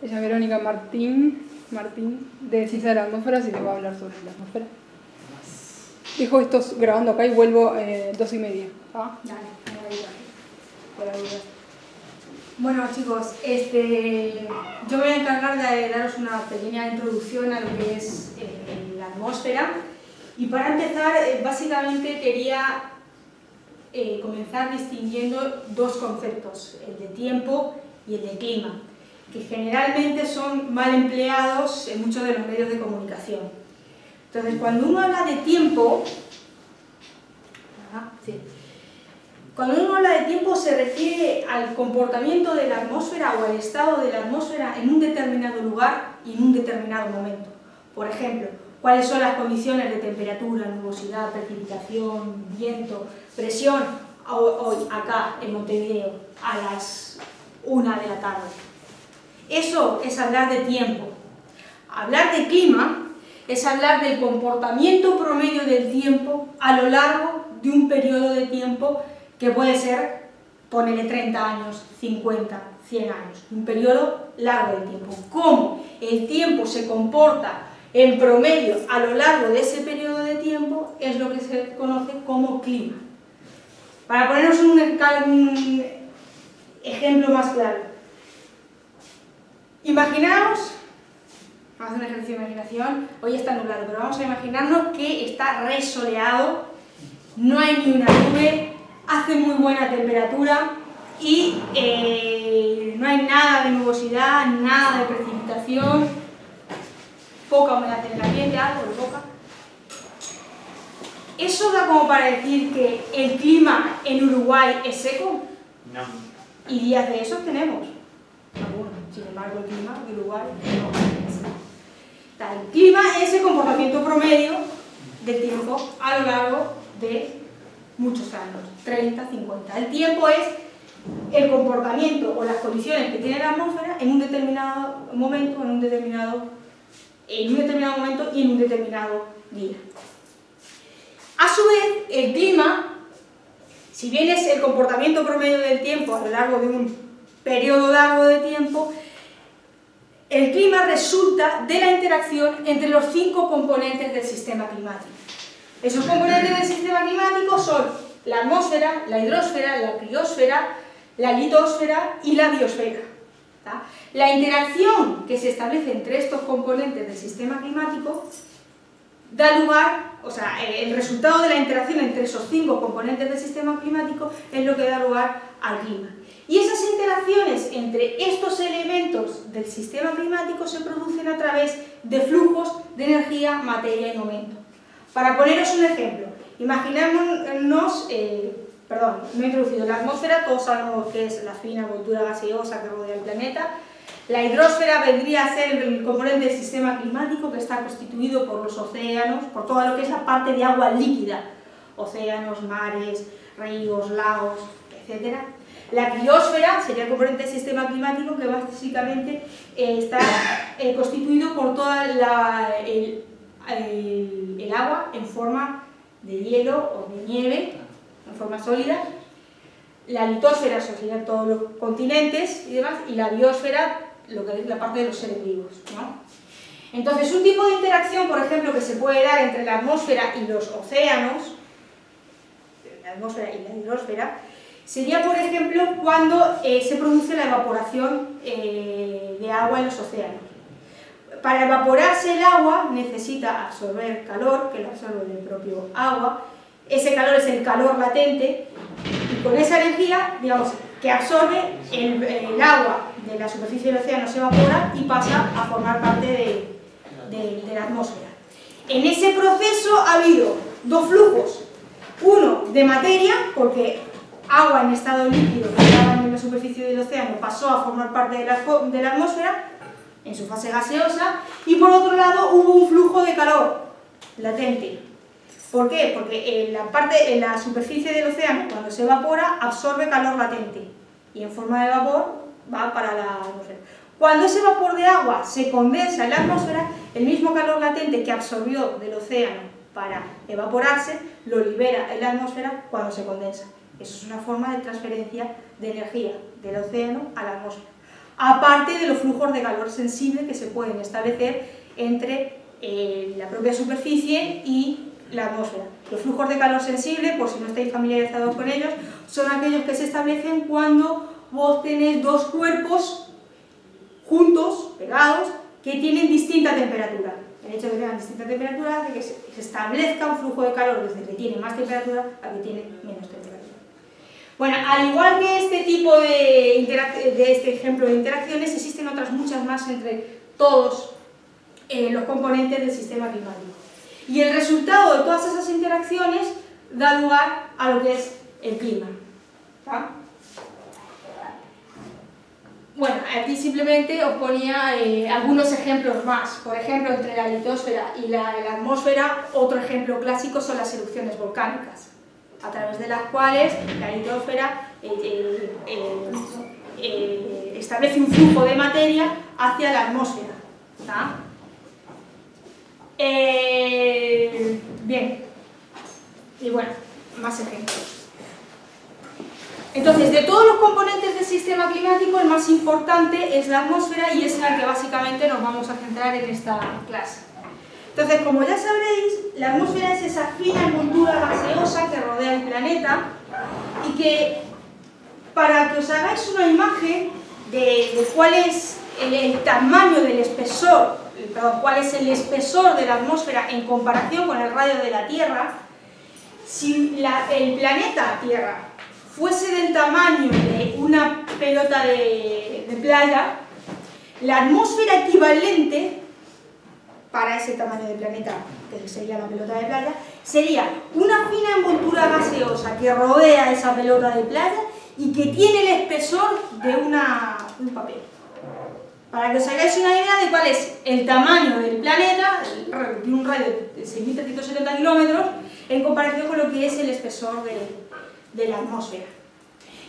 Ella Verónica Martín, Martín de Ciencia de la Atmósfera, y le voy a hablar sobre la atmósfera. Dijo esto grabando acá y vuelvo eh, dos y media. ¿Ah? Dale, Bueno chicos, este, yo me voy a encargar de daros una pequeña introducción a lo que es eh, la atmósfera y para empezar eh, básicamente quería eh, comenzar distinguiendo dos conceptos, el de tiempo y el de clima que generalmente son mal empleados en muchos de los medios de comunicación. Entonces, cuando uno habla de tiempo, cuando uno habla de tiempo se refiere al comportamiento de la atmósfera o al estado de la atmósfera en un determinado lugar y en un determinado momento. Por ejemplo, cuáles son las condiciones de temperatura, nubosidad, precipitación, viento, presión, hoy acá en Montevideo a las una de la tarde. Eso es hablar de tiempo. Hablar de clima es hablar del comportamiento promedio del tiempo a lo largo de un periodo de tiempo que puede ser, ponele 30 años, 50, 100 años, un periodo largo de tiempo. Cómo el tiempo se comporta en promedio a lo largo de ese periodo de tiempo es lo que se conoce como clima. Para ponernos un, ejemplo más claro, Imaginaos, vamos a hacer un ejercicio de imaginación, hoy está nublado, pero vamos a imaginarnos que está resoleado, no hay ni una nube, hace muy buena temperatura y eh, no hay nada de nubosidad, nada de precipitación, poca humedad en el ambiente, algo de poca. ¿Eso da como para decir que el clima en Uruguay es seco? No. Y días de esos tenemos. Sin embargo, el clima de Uruguay es. El clima es el comportamiento promedio del tiempo a lo largo de muchos años, 30, 50. El tiempo es el comportamiento o las condiciones que tiene la atmósfera en un determinado momento, en un determinado, en un determinado momento y en un determinado día. A su vez, el clima, si bien es el comportamiento promedio del tiempo a lo largo de un periodo largo de tiempo, el clima resulta de la interacción entre los cinco componentes del sistema climático. Esos componentes del sistema climático son la atmósfera, la hidrosfera, la criosfera, la litosfera y la biosfera. La interacción que se establece entre estos componentes del sistema climático da lugar, o sea, el resultado de la interacción entre esos cinco componentes del sistema climático es lo que da lugar al clima. Y esas interacciones entre estos elementos del sistema climático se producen a través de flujos de energía, materia y momento. Para poneros un ejemplo, imaginémonos, eh, perdón, no he introducido la atmósfera, todos sabemos que es la fina envoltura gaseosa que rodea el planeta. La hidrosfera vendría a ser el componente del sistema climático que está constituido por los océanos, por toda lo que es la parte de agua líquida, océanos, mares, ríos, lagos, etc. La criósfera sería el componente del sistema climático que básicamente eh, está eh, constituido por toda la, el, agua en forma de hielo o de nieve, en forma sólida. La litosfera serían todos los continentes y demás, y la biosfera, lo que es la parte de los seres vivos. Entonces, un tipo de interacción, por ejemplo, que se puede dar entre la atmósfera y los océanos, la atmósfera y la hidrosfera, Sería, por ejemplo, cuando eh, se produce la evaporación eh, de agua en los océanos. Para evaporarse el agua necesita absorber calor, que lo absorbe del propio agua. Ese calor es el calor latente y con esa energía, digamos, que absorbe el, agua de la superficie del océano se evapora y pasa a formar parte de la atmósfera. En ese proceso ha habido dos flujos, uno de materia, porque agua en estado líquido que estaba en la superficie del océano pasó a formar parte de la, atmósfera en su fase gaseosa y por otro lado hubo un flujo de calor latente. ¿Por qué? Porque en la, parte, en la superficie del océano cuando se evapora absorbe calor latente y en forma de vapor va para la atmósfera. Cuando ese vapor de agua se condensa en la atmósfera, el mismo calor latente que absorbió del océano para evaporarse, lo libera en la atmósfera cuando se condensa. Eso es una forma de transferencia de energía del océano a la atmósfera. aparte de los flujos de calor sensible que se pueden establecer entre eh, la propia superficie y la atmósfera. Los flujos de calor sensible, por si no estáis familiarizados con ellos, son aquellos que se establecen cuando vos tenés dos cuerpos juntos, pegados, que tienen distinta temperatura. El hecho de que tengan distinta temperatura hace que se establezca un flujo de calor desde que tiene más temperatura a que tiene menos temperatura. Bueno, al igual que este tipo de, este ejemplo de interacciones, existen otras muchas más entre todos eh, los componentes del sistema climático. Y el resultado de todas esas interacciones da lugar a lo que es el clima. Bueno, aquí simplemente os ponía eh, algunos ejemplos más. Por ejemplo, entre la litosfera y la, atmósfera, otro ejemplo clásico son las erupciones volcánicas, a través de las cuales la litosfera eh, establece un flujo de materia hacia la atmósfera. Eh, bien. Y bueno, más ejemplos. Entonces, de todos los componentes del sistema climático, el más importante es la atmósfera y es en la que básicamente nos vamos a centrar en esta clase. Entonces, como ya sabréis, la atmósfera es esa fina envoltura gaseosa que rodea el planeta y que, para que os hagáis una imagen de, cuál es el tamaño del espesor cuál es el espesor de la atmósfera en comparación con el radio de la Tierra, si el planeta Tierra fuese del tamaño de una pelota de, playa, la atmósfera equivalente para ese tamaño de planeta, que sería la pelota de playa, sería una fina envoltura gaseosa que rodea esa pelota de playa y que tiene el espesor de una, un papel. Para que os hagáis una idea de cuál es el tamaño del planeta, tiene un radio de 6.370 kilómetros, en comparación con lo que es el espesor de, la atmósfera.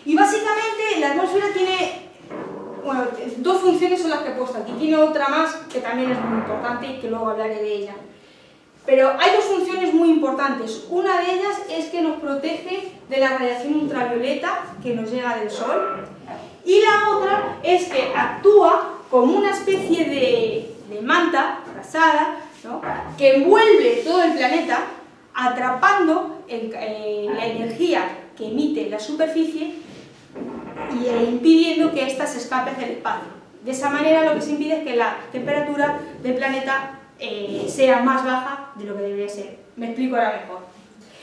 Y básicamente la atmósfera tiene bueno, dos funciones son las que he puesto aquí. Tiene otra más que también es muy importante y que luego hablaré de ella. Pero hay dos funciones muy importantes. Una de ellas es que nos protege de la radiación ultravioleta que nos llega del Sol. Y la otra es que actúa como una especie de, manta casada que envuelve todo el planeta atrapando eh, la energía que emite la superficie y e impidiendo que ésta se escape del espacio. De esa manera lo que se impide es que la temperatura del planeta eh, sea más baja de lo que debería ser. Me explico ahora mejor.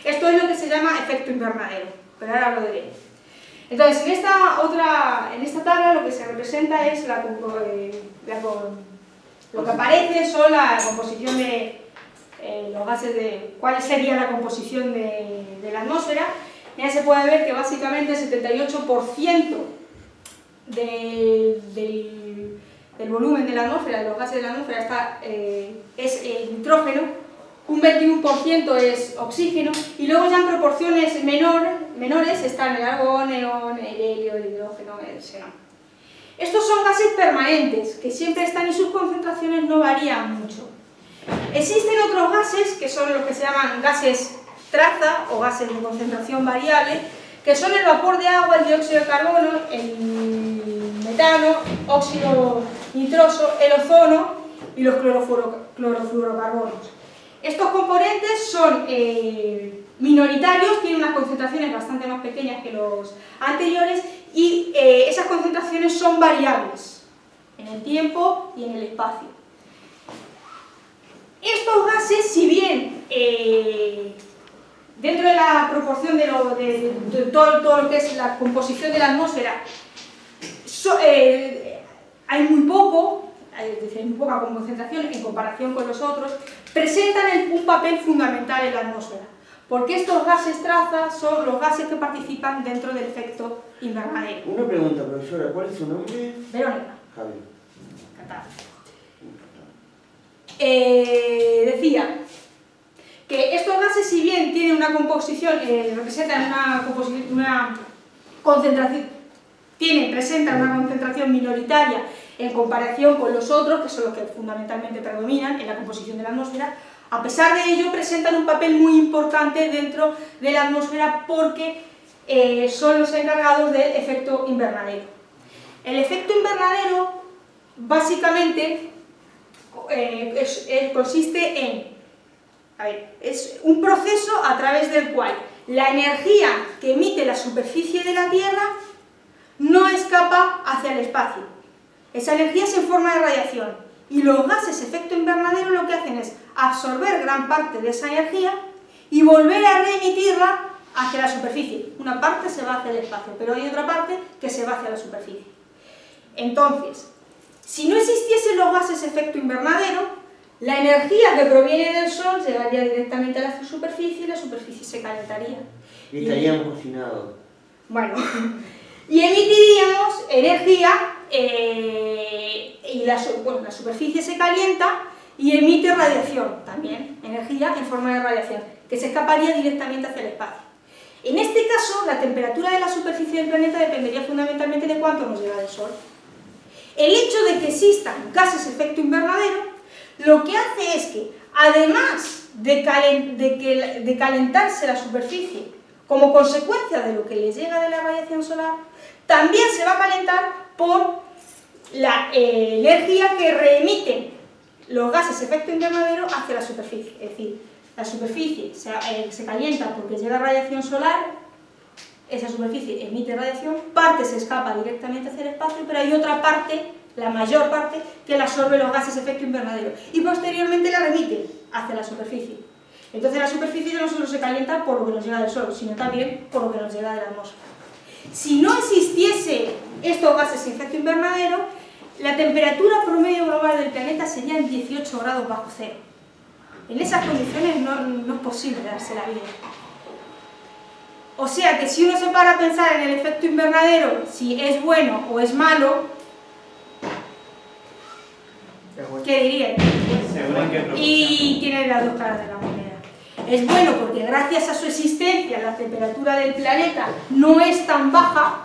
Esto es lo que se llama efecto invernadero, pero ahora de él. Entonces, en esta otra, en esta tabla lo que se representa es la, eh, lo que aparece son la composición de eh, los gases de, cuál sería la composición de, la atmósfera. Ya se puede ver que básicamente el 78% del, del, volumen de la atmósfera, de los gases de la atmósfera, está, eh, es nitrógeno, un 21% es oxígeno y luego ya en proporciones menores menores están el argón, el neón, el helio, el hidrógeno, el xenón. Estos son gases permanentes, que siempre están y sus concentraciones no varían mucho. Existen otros gases, que son los que se llaman gases o gases de concentración variable, que son el vapor de agua, el dióxido de carbono, el metano, óxido nitroso, el ozono y los clorofluorocarbonos. Estos componentes son eh, minoritarios, tienen unas concentraciones bastante más pequeñas que los anteriores y eh, esas concentraciones son variables en el tiempo y en el espacio. Estos gases, si bien eh, dentro de la proporción de, todo, lo que es la composición de la atmósfera eh, hay muy poco, es decir, muy poca concentración en comparación con los otros, presentan un papel fundamental en la atmósfera porque estos gases traza son los gases que participan dentro del efecto invernadero. Una pregunta, profesora, ¿cuál es su nombre? Verónica. Javier. Eh, decía que estos gases, si bien tienen una composición, eh, representan una, una concentración, tienen, presentan una concentración minoritaria en comparación con los otros, que son los que fundamentalmente predominan en la composición de la atmósfera, a pesar de ello, presentan un papel muy importante dentro de la atmósfera porque eh, son los encargados del efecto invernadero. El efecto invernadero, básicamente, eh, consiste en, a ver, es un proceso a través del cual la energía que emite la superficie de la Tierra no escapa hacia el espacio. Esa energía es en forma de radiación y los gases efecto invernadero lo que hacen es absorber gran parte de esa energía y volver a reemitirla hacia la superficie. Una parte se va hacia el espacio, pero hay otra parte que se va hacia la superficie. Entonces, si no existiesen los gases efecto invernadero, la energía que proviene del Sol llegaría directamente a la superficie y la superficie se calentaría. Y estaríamos cocinados. Bueno, y emitiríamos energía eh, y la, la superficie se calienta y emite radiación también, energía en forma de radiación, que se escaparía directamente hacia el espacio. En este caso, la temperatura de la superficie del planeta dependería fundamentalmente de cuánto nos llega del Sol. El hecho de que existan gases efecto invernadero lo que hace es que, además de, de, calentarse la superficie como consecuencia de lo que le llega de la radiación solar, también se va a calentar por la eh, energía que reemiten los gases efecto invernadero hacia la superficie. Es decir, la superficie eh, se calienta porque llega radiación solar, esa superficie emite radiación, parte se escapa directamente hacia el espacio, pero hay otra parte la mayor parte, que la absorbe los gases efecto invernadero y posteriormente la remite hacia la superficie. Entonces la superficie no solo se calienta por lo que nos llega del Sol, sino también por lo que nos llega de la atmósfera. Si no existiese estos gases de efecto invernadero, la temperatura promedio global del planeta sería en 18 grados bajo cero. En esas condiciones no, no es posible darse la vida. O sea que si uno se para a pensar en el efecto invernadero, si es bueno o es malo, ¿Qué dirían? Y tiene las dos caras de la moneda. Es bueno porque gracias a su existencia la temperatura del planeta no es tan baja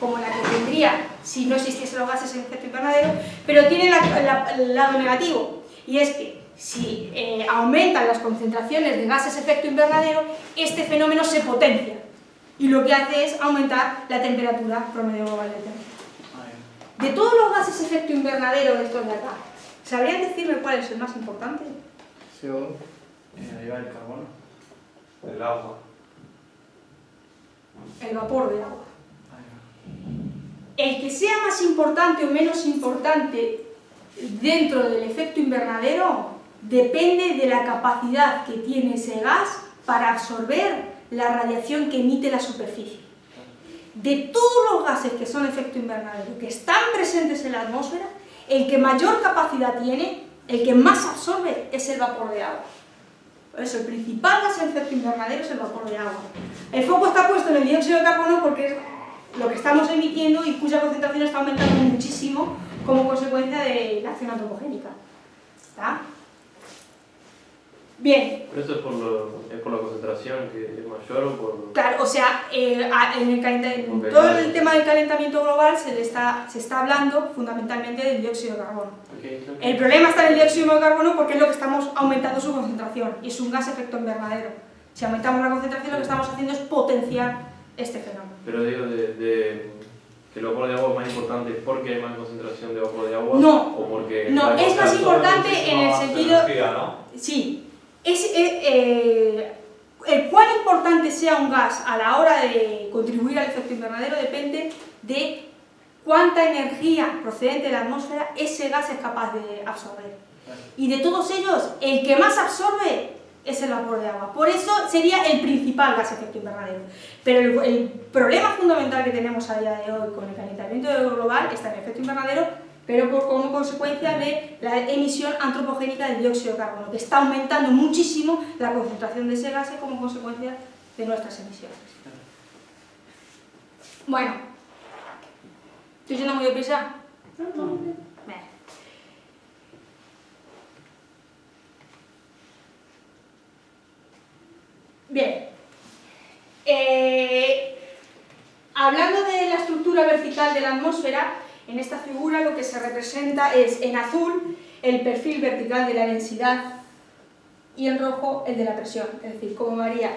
como la que tendría si no existiesen los gases en efecto invernadero, pero tiene el lado negativo, y es que si eh, aumentan las concentraciones de gases efecto invernadero, este fenómeno se potencia, y lo que hace es aumentar la temperatura promedio global del planeta. De todos los gases efecto invernadero de estos de acá, ¿Sabrían decirme cuál es el más importante? CO, eh, ahí va el carbono. El agua. El vapor de agua. El que sea más importante o menos importante dentro del efecto invernadero depende de la capacidad que tiene ese gas para absorber la radiación que emite la superficie. De todos los gases que son efecto invernadero, que están presentes en la atmósfera, el que mayor capacidad tiene, el que más absorbe, es el vapor de agua. Por eso el principal gas en efecto invernadero es el vapor de agua. El foco está puesto en el dióxido de carbono porque es lo que estamos emitiendo y cuya concentración está aumentando muchísimo como consecuencia de la acción antropogénica. ¿Está? Bien. ¿Pero esto es por, es por la concentración que es mayor o por...? Claro, o sea, eh, en, el todo el tema del calentamiento global se, le está, se está hablando fundamentalmente del dióxido de carbono. El problema está en el dióxido de carbono porque es lo que estamos aumentando su concentración y es un gas efecto invernadero. Si aumentamos la concentración lo que estamos haciendo es potenciar este fenómeno. Pero digo de, que el vapor de agua es más importante porque hay más concentración de vapor de agua no, o porque no, es más importante en el sentido... Sí, es, eh, eh, el cuán importante sea un gas a la hora de contribuir al efecto invernadero depende de cuánta energía procedente de la atmósfera ese gas es capaz de absorber. Y de todos ellos, el que más absorbe es el vapor de agua. Por eso sería el principal gas efecto invernadero. Pero el, el problema fundamental que tenemos a día de hoy con el calentamiento global está en el efecto invernadero pero por, como consecuencia de la emisión antropogénica del dióxido de carbono, que está aumentando muchísimo la concentración de ese gas como consecuencia de nuestras emisiones. Bueno, ¿estoy yendo muy deprisa? No, no. Bien. Eh, hablando de la estructura vertical de la atmósfera, en esta figura lo que se representa es en azul el perfil vertical de la densidad y en rojo el de la presión, es decir, cómo varía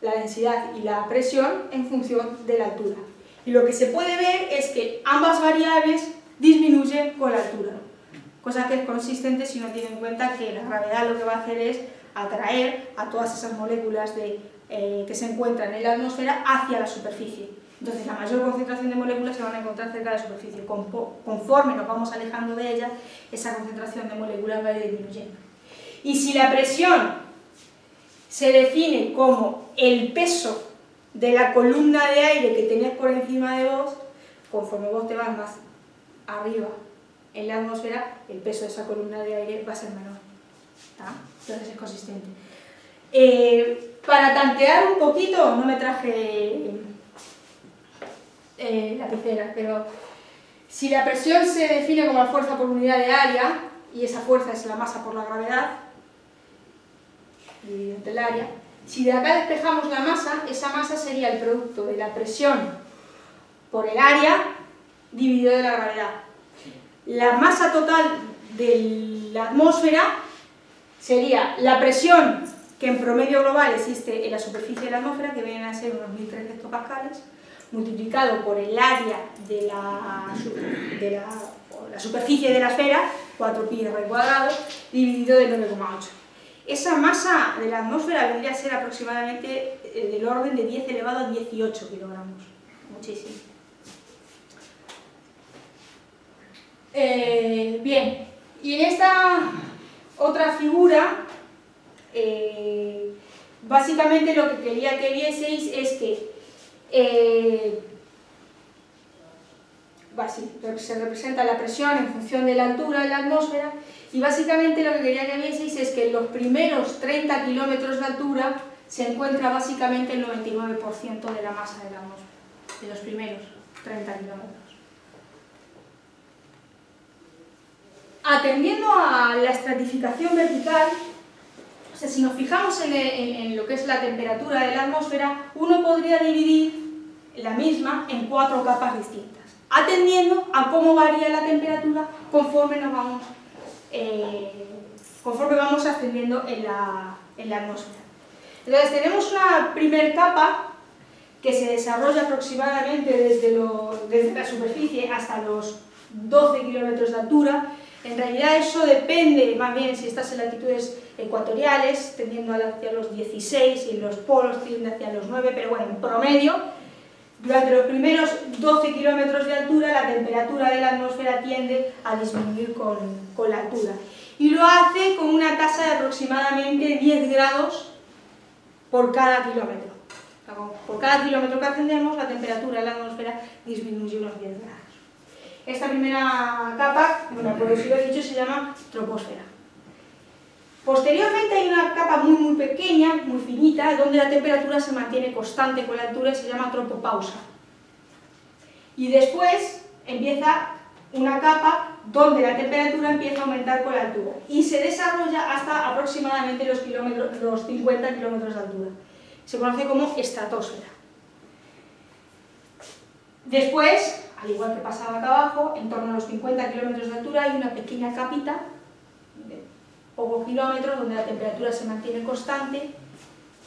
la densidad y la presión en función de la altura. Y lo que se puede ver es que ambas variables disminuyen con la altura, cosa que es consistente si uno tiene en cuenta que la gravedad lo que va a hacer es atraer a todas esas moléculas de, eh, que se encuentran en la atmósfera hacia la superficie. Entonces la mayor concentración de moléculas se van a encontrar cerca de la superficie. Conforme nos vamos alejando de ella, esa concentración de moléculas va a ir disminuyendo. Y si la presión se define como el peso de la columna de aire que tenés por encima de vos, conforme vos te vas más arriba en la atmósfera, el peso de esa columna de aire va a ser menor. Entonces es consistente. Eh, para tantear un poquito, no me traje eh, lapicera, pero si la presión se define como la fuerza por unidad de área, y esa fuerza es la masa por la gravedad, dividido entre el área, si de acá despejamos la masa, esa masa sería el producto de la presión por el área dividido de la gravedad. La masa total de la atmósfera sería la presión que en promedio global existe en la superficie de la atmósfera, que vienen a ser unos 1003 hectopascales, multiplicado por el área de la, de la, superficie de la esfera, 4pi r cuadrado, dividido de 9,8. Esa masa de la atmósfera vendría a ser aproximadamente eh, del orden de 10 elevado a 18 kilogramos. Muchísimo. Eh, bien, y en esta otra figura, eh, básicamente lo que quería que vieseis es que se representa la presión en función de la altura de la atmósfera y básicamente lo que quería que vieseis es que en los primeros 30 kilómetros de altura se encuentra básicamente el 99% de la masa de la atmósfera, de los primeros 30 kilómetros. Atendiendo a la estratificación vertical, o sea, si nos fijamos en, en lo que es la temperatura de la atmósfera, uno podría dividir la misma en cuatro capas distintas, atendiendo a cómo varía la temperatura conforme nos vamos eh, conforme vamos ascendiendo en la, en la atmósfera. Entonces tenemos una primer capa que se desarrolla aproximadamente desde, desde la superficie hasta los 12 kilómetros de altura. En realidad eso depende más bien si estás en latitudes ecuatoriales, tendiendo hacia los 16 y en los polos tiende hacia los 9, pero bueno, en promedio, durante los primeros 12 kilómetros de altura la temperatura de la atmósfera tiende a disminuir con, con la altura. Y lo hace con una tasa de aproximadamente 10 grados por cada kilómetro. Por cada kilómetro que ascendemos, la temperatura de la atmósfera disminuye unos 10 grados. Esta primera capa, bueno, por eso lo he dicho, se llama troposfera. Posteriormente hay una capa muy muy pequeña, muy finita, donde la temperatura se mantiene constante con la altura y se llama tropopausa. Y después empieza una capa donde la temperatura empieza a aumentar con la altura y se desarrolla hasta aproximadamente los, kilómetros, los 50 kilómetros de altura. Se conoce como estratosfera. Después, al igual que pasaba acá abajo, en torno a los 50 kilómetros de altura hay una pequeña capita pocos kilómetros donde la temperatura se mantiene constante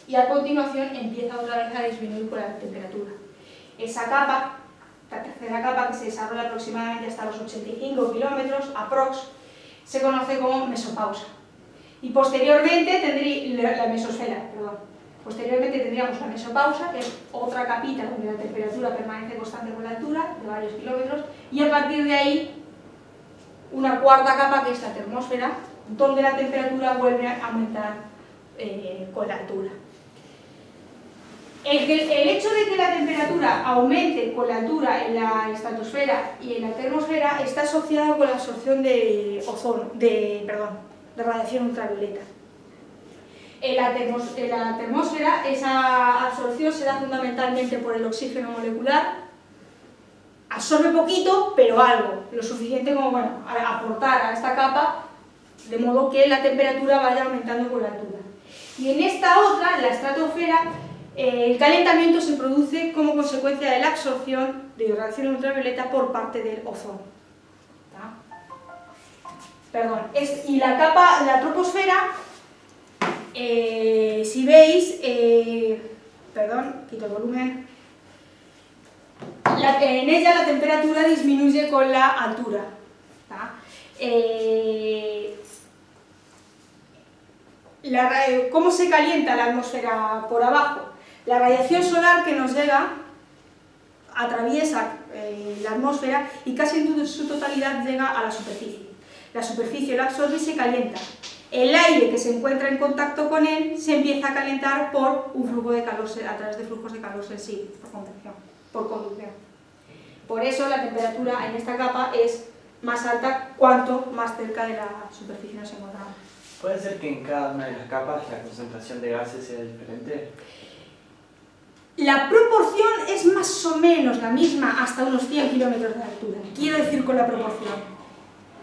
y a continuación empieza otra vez a disminuir con la temperatura. Esa capa la tercera capa, que se desarrolla aproximadamente hasta los 85 kilómetros, aprox, se conoce como mesopausa. Y posteriormente tendría la mesosfera. Posteriormente tendríamos la mesopausa, que es otra capita donde la temperatura permanece constante con la altura, de varios kilómetros, y a partir de ahí una cuarta capa, que es la termósfera, donde la temperatura vuelve a aumentar eh, con la altura. El, hecho de que la temperatura aumente con la altura en la estratosfera y en la termosfera está asociado con la absorción de ozono, de, perdón, de radiación ultravioleta. En la, termosfera esa absorción se da fundamentalmente por el oxígeno molecular, absorbe poquito, pero algo, lo suficiente como bueno, aportar a esta capa, de modo que la temperatura vaya aumentando con la altura. Y en esta otra, la estratosfera, el calentamiento se produce como consecuencia de la absorción de radiación ultravioleta por parte del ozono. Perdón, y la capa, la troposfera, eh, si veis, eh, perdón, quito el volumen, la en ella la temperatura disminuye con la altura. Eh, la eh, ¿Cómo se calienta la atmósfera por abajo? La radiación solar que nos llega atraviesa eh, la atmósfera y casi en su totalidad llega a la superficie. La superficie lo absorbe y se calienta. El aire que se encuentra en contacto con él se empieza a calentar por un flujo de calor, a través de flujos de calor sensible, por por conducción. Por eso la temperatura en esta capa es más alta cuanto más cerca de la superficie nos encontramos. ¿Puede ser que en cada una de las capas la concentración de gases sea diferente? La proporción es más o menos la misma hasta unos 100 kilómetros de altura. Quiero decir con la proporción.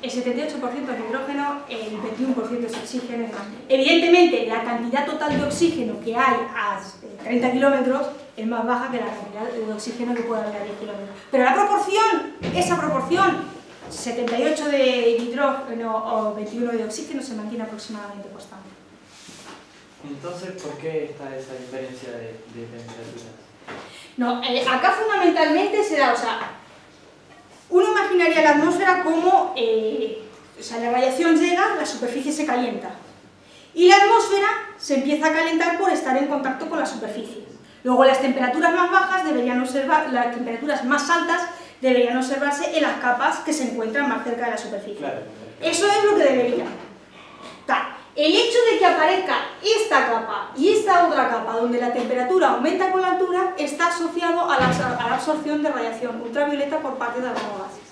El 78% es nitrógeno, el 21% es oxígeno. Evidentemente, la cantidad total de oxígeno que hay a 30 kilómetros es más baja que la cantidad de oxígeno que puede haber a 10 kilómetros. Pero la proporción, esa proporción, 78 de nitrógeno o 21 de oxígeno, se mantiene aproximadamente constante. Entonces, ¿por qué está esa diferencia de, de temperaturas? No, eh, acá fundamentalmente se da, o sea, uno imaginaría la atmósfera como, eh, o sea, la radiación llega, la superficie se calienta. Y la atmósfera se empieza a calentar por estar en contacto con la superficie. Luego las temperaturas más bajas deberían observar, las temperaturas más altas deberían observarse en las capas que se encuentran más cerca de la superficie. Claro. Eso es lo que debería. El hecho de que aparezca esta capa y esta otra capa donde la temperatura aumenta con la altura está asociado a la, a la absorción de radiación ultravioleta por parte de algunos gases.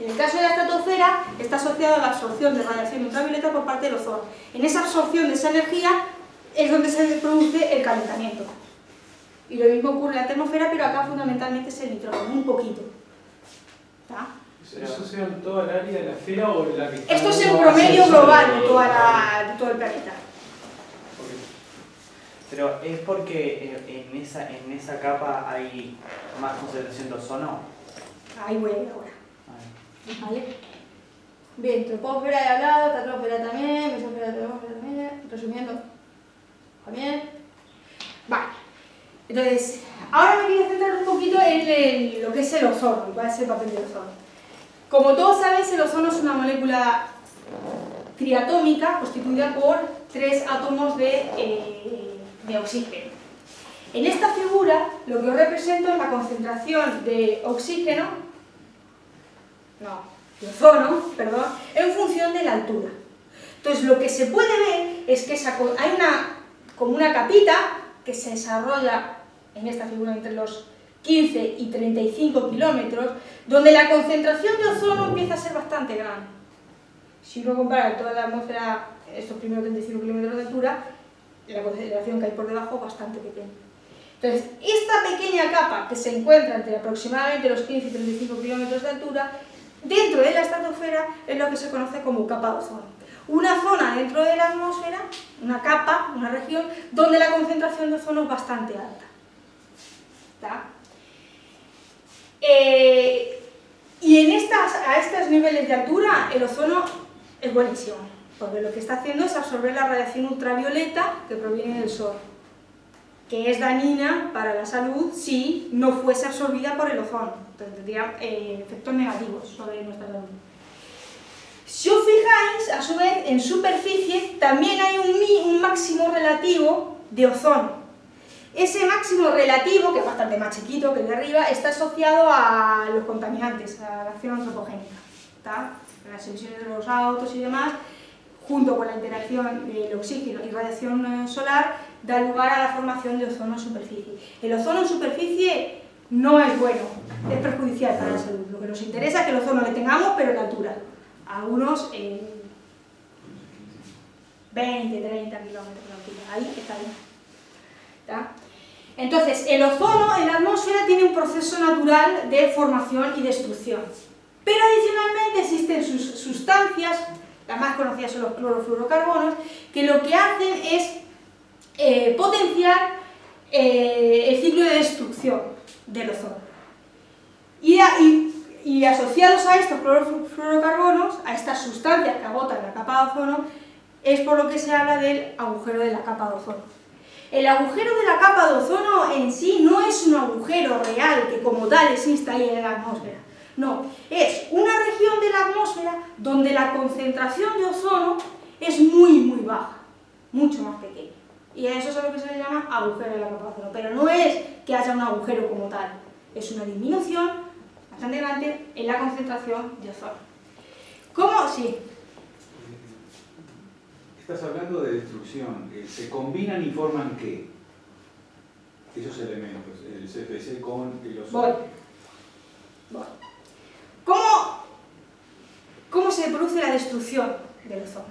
En el caso de la estratosfera está asociado a la absorción de radiación ultravioleta por parte del ozono. En esa absorción de esa energía es donde se produce el calentamiento. Y lo mismo ocurre en la termosfera, pero acá fundamentalmente es el nitrógeno, un poquito. ¿Tá? ¿Eso sea en toda el área de la esfera o la que está Esto es el promedio global de, toda la- de todo el planeta. Pero es porque eh, en esa, en esa capa hay más concentración de ozono. Ahí voy a ir ahora. Ah, ¿Vale? Bien, troposfera de al lado, tatrósfera también, mesósfera, termósfera también, resumiendo, también. Vale. Entonces, ahora me quería centrar un poquito en lo que es el ozono, cuál es el papel del ozono. Como todos sabéis, el ozono es una molécula triatómica constituida por tres átomos de, eh, de oxígeno. En esta figura, lo que os represento es la concentración de oxígeno no, de ozono, perdón, en función de la altura. Entonces lo que se puede ver es que hay una, como una capita que se desarrolla en esta figura entre los 15 y 35 kilómetros, donde la concentración de ozono empieza a ser bastante grande. Si uno compara toda la atmósfera, estos primeros 35 kilómetros de altura, la concentración que hay por debajo es bastante pequeña. Entonces, esta pequeña capa que se encuentra entre aproximadamente los 15 y 35 kilómetros de altura, dentro de la estratosfera es lo que se conoce como capa de ozono. Una zona dentro de la atmósfera, una capa, una región, donde la concentración de ozono es bastante alta. Eh, y en estas, a estos niveles de altura el ozono es buenísimo, porque lo que está haciendo es absorber la radiación ultravioleta que proviene del sol, que es dañina para la salud si no fuese absorbida por el ozono, entonces tendría eh, efectos negativos sobre nuestra salud. Si os fijáis, a su vez, en superficie también hay un máximo relativo de ozono. Ese máximo relativo, que es bastante más chiquito que el de arriba, está asociado a los contaminantes, a la acción antropogénica. ¿tá? Las emisiones de los autos y demás, junto con la interacción del oxígeno y radiación eh, solar, da lugar a la formación de ozono en superficie. El ozono en superficie no es bueno, es perjudicial para la salud. Lo que nos interesa es que el ozono le tengamos, pero en altura. Algunos en 20, 30 kilómetros de altura. Ahí está bien. ¿Tá? Entonces, el ozono en la atmósfera tiene un proceso natural de formación y destrucción. Pero adicionalmente existen sus sustancias, las más conocidas son los clorofluorocarbonos, que lo que hacen es eh, potenciar eh, el ciclo de destrucción del ozono. Y, y asociados a estos clorofluorocarbonos, a estas sustancias que agotan la capa de ozono, es por lo que se habla del agujero de la capa de ozono. El agujero de la capa de ozono en sí no es un agujero real que como tal exista ahí en la atmósfera. No, es una región de la atmósfera donde la concentración de ozono es muy, muy baja, mucho más pequeña. Y a eso es a lo que se le llama agujero de la capa de ozono. Pero no es que haya un agujero como tal, es una disminución bastante grande en la concentración de ozono. ¿Cómo? Sí. Estás hablando de destrucción. ¿Se combinan y forman qué? Esos elementos, el CFC con. Voy. Voy. ¿Cómo, ¿Cómo se produce la destrucción del ozono?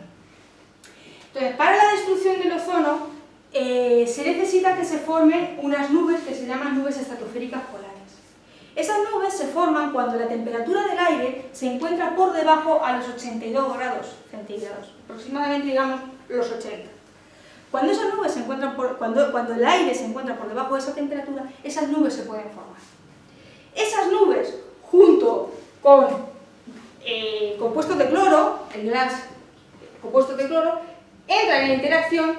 Entonces, para la destrucción del ozono eh, se necesita que se formen unas nubes que se llaman nubes estratosféricas polares. Esas nubes se forman cuando la temperatura del aire se encuentra por debajo a los 82 grados centígrados, aproximadamente digamos los 80. Cuando esas nubes se encuentran cuando, el aire se encuentra por debajo de esa temperatura, esas nubes se pueden formar. Esas nubes, junto con eh, compuestos de cloro, el gas compuestos de cloro, entran en interacción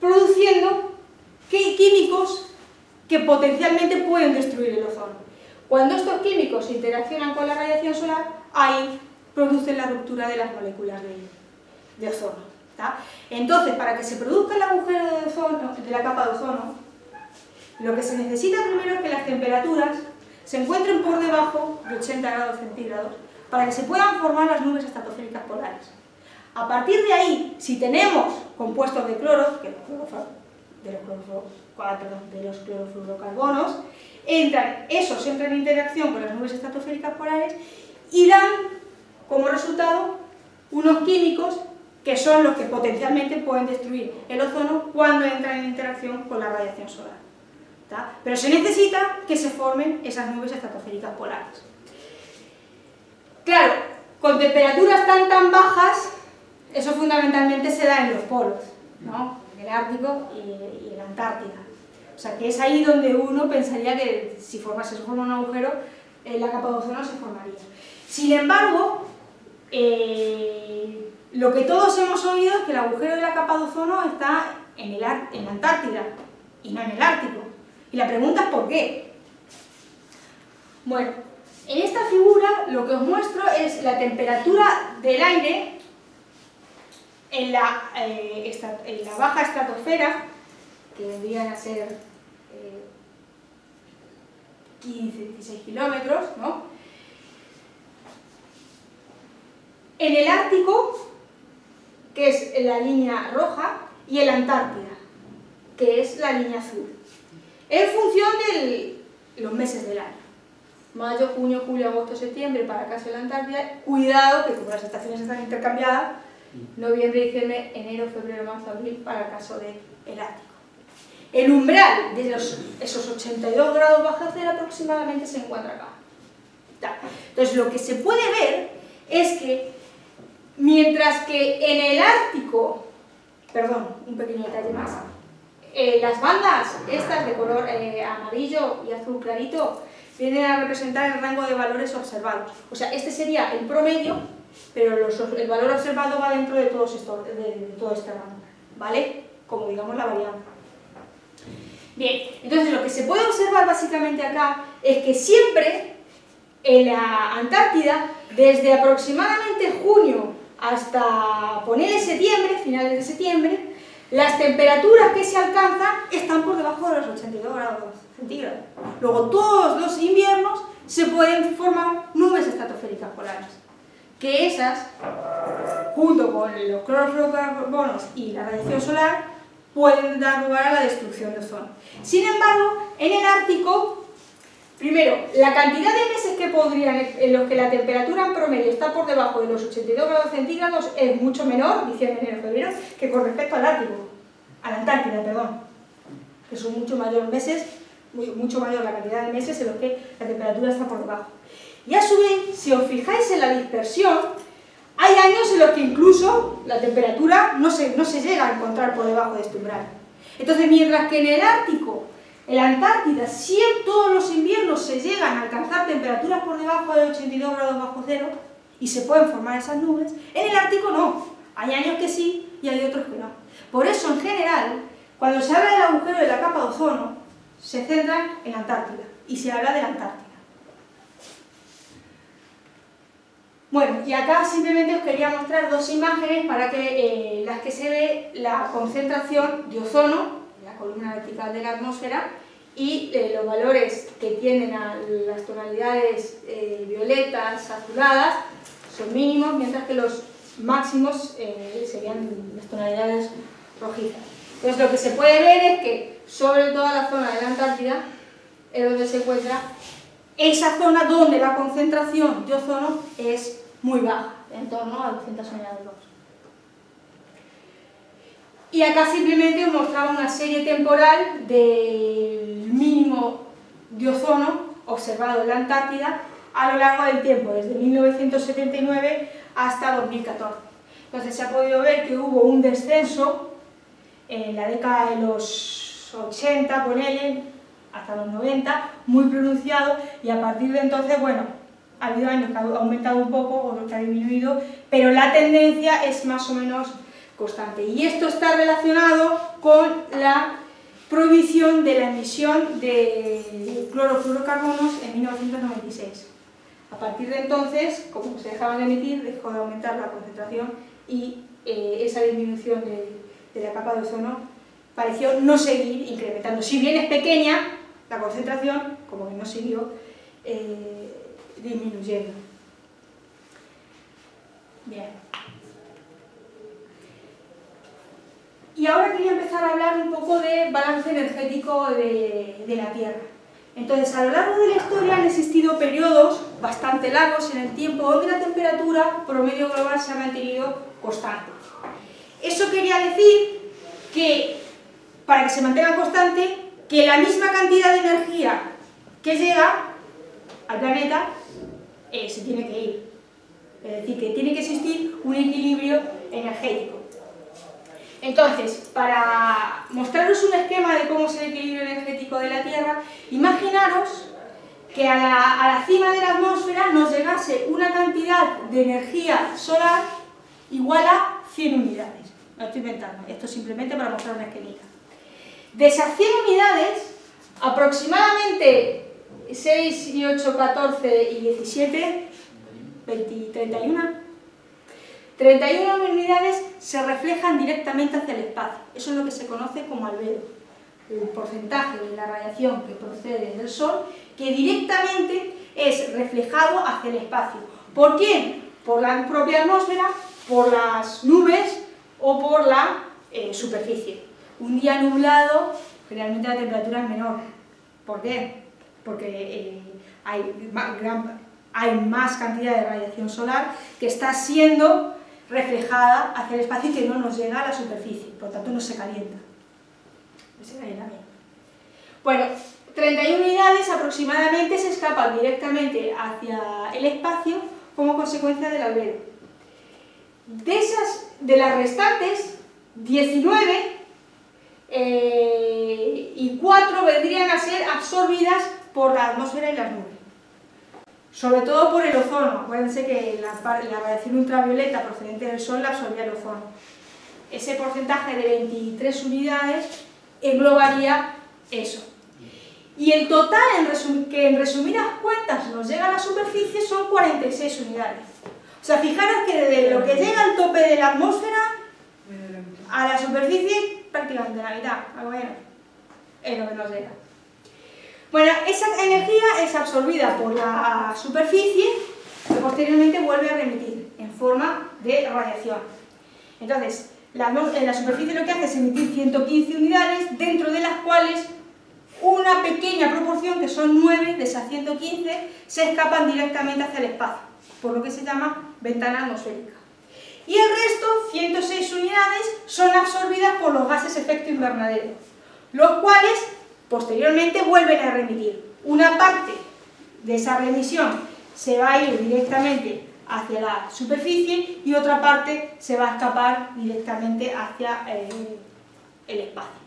produciendo químicos que potencialmente pueden destruir el ozono. Cuando estos químicos interaccionan con la radiación solar, ahí producen la ruptura de las moléculas de, ozono. Entonces, para que se produzca el agujero de, ozono, de la capa de ozono, lo que se necesita primero es que las temperaturas se encuentren por debajo de 80 grados centígrados para que se puedan formar las nubes estratosféricas polares. A partir de ahí, si tenemos compuestos de cloro, que los, clorofluorocarbonos, entran, esos entran en interacción con las nubes estratosféricas polares y dan como resultado unos químicos que son los que potencialmente pueden destruir el ozono cuando entran en interacción con la radiación solar. Pero se necesita que se formen esas nubes estratosféricas polares. Claro, con temperaturas tan tan bajas, eso fundamentalmente se da en los polos, ¿no? en el Ártico y en la Antártida. O sea, que es ahí donde uno pensaría que si formase, se forma un agujero, eh, la capa de ozono se formaría. Sin embargo, eh, lo que todos hemos oído es que el agujero de la capa de ozono está en, el, en la Antártida y no en el Ártico. Y la pregunta es ¿por qué? Bueno, en esta figura lo que os muestro es la temperatura del aire en la, eh, en la baja estratosfera que vendrían a ser 15, eh, 16 kilómetros, ¿no? En el Ártico, que es la línea roja, y en la Antártida, que es la línea azul. En función de los meses del año. Mayo, junio, julio, agosto, septiembre, para de la Antártida, cuidado que como las estaciones están intercambiadas, noviembre, diciembre, enero, febrero, marzo, abril, para el caso del Ártico. El umbral de esos 82 grados bajo cero aproximadamente se encuentra acá. Entonces lo que se puede ver es que mientras que en el Ártico, perdón, un pequeño detalle más, eh, las bandas estas de color eh, amarillo y azul clarito vienen a representar el rango de valores observados. O sea, este sería el promedio, pero el valor observado va dentro de, todos estos, de, de todo este rango, ¿vale? Como digamos la variable. Bien, entonces lo que se puede observar básicamente acá es que siempre en la Antártida, desde aproximadamente junio hasta ponerle septiembre, finales de septiembre, las temperaturas que se alcanzan están por debajo de los 82 grados centígrados. Luego todos los inviernos se pueden formar nubes estratosféricas polares, que esas, junto con los clorofluorocarbonos y la radiación solar, pueden dar lugar a la destrucción de ozono. Sin embargo, en el Ártico, primero, la cantidad de meses que podrían, en los que la temperatura en promedio está por debajo de los 82 grados centígrados es mucho menor, diciembre, enero, febrero, que con respecto al Ártico, a la Antártida, perdón, que son mucho mayores meses, mucho mayor la cantidad de meses en los que la temperatura está por debajo. Y a su vez, si os fijáis en la dispersión, hay años en los que incluso la temperatura no se, no se llega a encontrar por debajo de este umbral. Entonces, mientras que en el Ártico, en la Antártida, siempre todos los inviernos se llegan a alcanzar temperaturas por debajo de 82 grados bajo cero y se pueden formar esas nubes, en el Ártico no. Hay años que sí y hay otros que no. Por eso, en general, Cuando se habla del agujero de la capa de ozono, se centran en la Antártida y se habla de la Antártida. Bueno, y acá simplemente os quería mostrar dos imágenes para que eh, las que se ve la concentración de ozono, la columna vertical de la atmósfera, y eh, los valores que tienen a las tonalidades eh, violetas, azuladas, son mínimos, mientras que los máximos serían las tonalidades rojizas. Entonces lo que se puede ver es que sobre toda la zona de la Antártida es donde se encuentra esa zona donde la concentración de ozono es muy baja, en torno a 200 unidades de Y acá simplemente os mostraba una serie temporal del mínimo de ozono observado en la Antártida a lo largo del tiempo, desde 1979 hasta 2014. Entonces se ha podido ver que hubo un descenso en la década de los 80, ponele, hasta los 90, muy pronunciado, y a partir de entonces, bueno, ha habido años que ha aumentado un poco, otros que ha disminuido, pero la tendencia es más o menos constante. Y esto está relacionado con la prohibición de la emisión de clorofluorocarbonos en 1996. A partir de entonces, como se dejaban de emitir, dejó de aumentar la concentración y eh, esa disminución de, la capa de ozono pareció no seguir incrementando. Si bien es pequeña la concentración, como que no siguió, eh, disminuyendo. Bien. Y ahora quería empezar a hablar un poco de balance energético de, de, la Tierra. Entonces, a lo largo de la historia han existido periodos bastante largos en el tiempo donde la temperatura promedio global se ha mantenido constante. Eso quería decir que, para que se mantenga constante, que la misma cantidad de energía que llega al planeta eh, se tiene que ir. Es decir, que tiene que existir un equilibrio energético. Entonces, para mostraros un esquema de cómo es el equilibrio energético de la Tierra, imaginaros que a la, a la cima de la atmósfera nos llegase una cantidad de energía solar igual a 100 unidades. No estoy inventando, esto es simplemente para mostrar una esquemita. De esas 100 unidades, aproximadamente 6 y 8, 14 y 17, 20, 31. 31 unidades se reflejan directamente hacia el espacio. Eso es lo que se conoce como albedo, el porcentaje de la radiación que procede del Sol que directamente es reflejado hacia el espacio. ¿Por quién? Por la propia atmósfera, por las nubes o por la eh, superficie. Un día nublado, generalmente la temperatura es menor. ¿Por qué? Porque eh, hay, más cantidad de radiación solar que está siendo reflejada hacia el espacio y que no nos llega a la superficie, por tanto no se calienta. se calienta bien. Bueno, 31 unidades aproximadamente se escapan directamente hacia el espacio como consecuencia del albedo. De, esas, de las restantes, 19 eh, y 4 vendrían a ser absorbidas por la atmósfera y las nubes. Sobre todo por el ozono. Acuérdense que la, radiación ultravioleta procedente del Sol la absorbía el ozono. Ese porcentaje de 23 unidades englobaría eso. Y el total, que en resumidas cuentas nos llega a la superficie, son 46 unidades. O sea, fijaros que desde lo que llega al tope de la atmósfera a la superficie, prácticamente la mitad, algo menos, es lo que nos llega. Bueno, esa energía es absorbida por la superficie y posteriormente vuelve a remitir en forma de radiación. Entonces, la, la superficie lo que hace es emitir 115 unidades, dentro de las cuales una pequeña proporción, que son 9 de esas 115, se escapan directamente hacia el espacio, por lo que se llama ventana atmosférica. Y el resto, 106 unidades, son absorbidas por los gases efecto invernadero, los cuales posteriormente vuelven a remitir. Una parte de esa remisión se va a ir directamente hacia la superficie y otra parte se va a escapar directamente hacia eh, el espacio.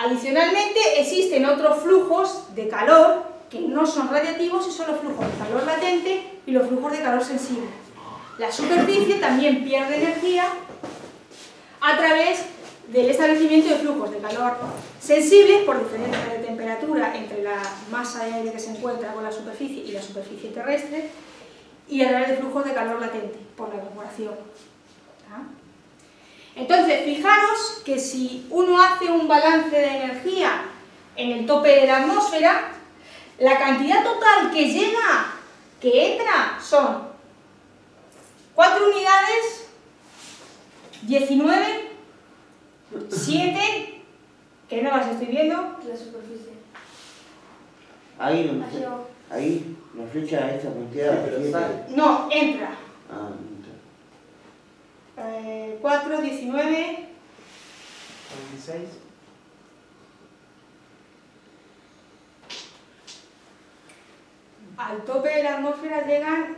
Adicionalmente existen otros flujos de calor que no son radiativos y son los flujos de calor latente y los flujos de calor sensible. La superficie también pierde energía a través del establecimiento de flujos de calor sensibles por diferencia de temperatura entre la masa de aire que se encuentra con la superficie y la superficie terrestre y a través de flujos de calor latente por la evaporación. ¿tá? Entonces, fijaros que si uno hace un balance de energía en el tope de la atmósfera, la cantidad total que llega, que entra, son 4 unidades, 19, 7, que no las estoy viendo, La superficie. Ahí, no, ahí, la flecha esta punteada. Sí, pero siete. sale. no, entra. Ah, Eh, 4, 19, 26. al tope de la atmósfera llegan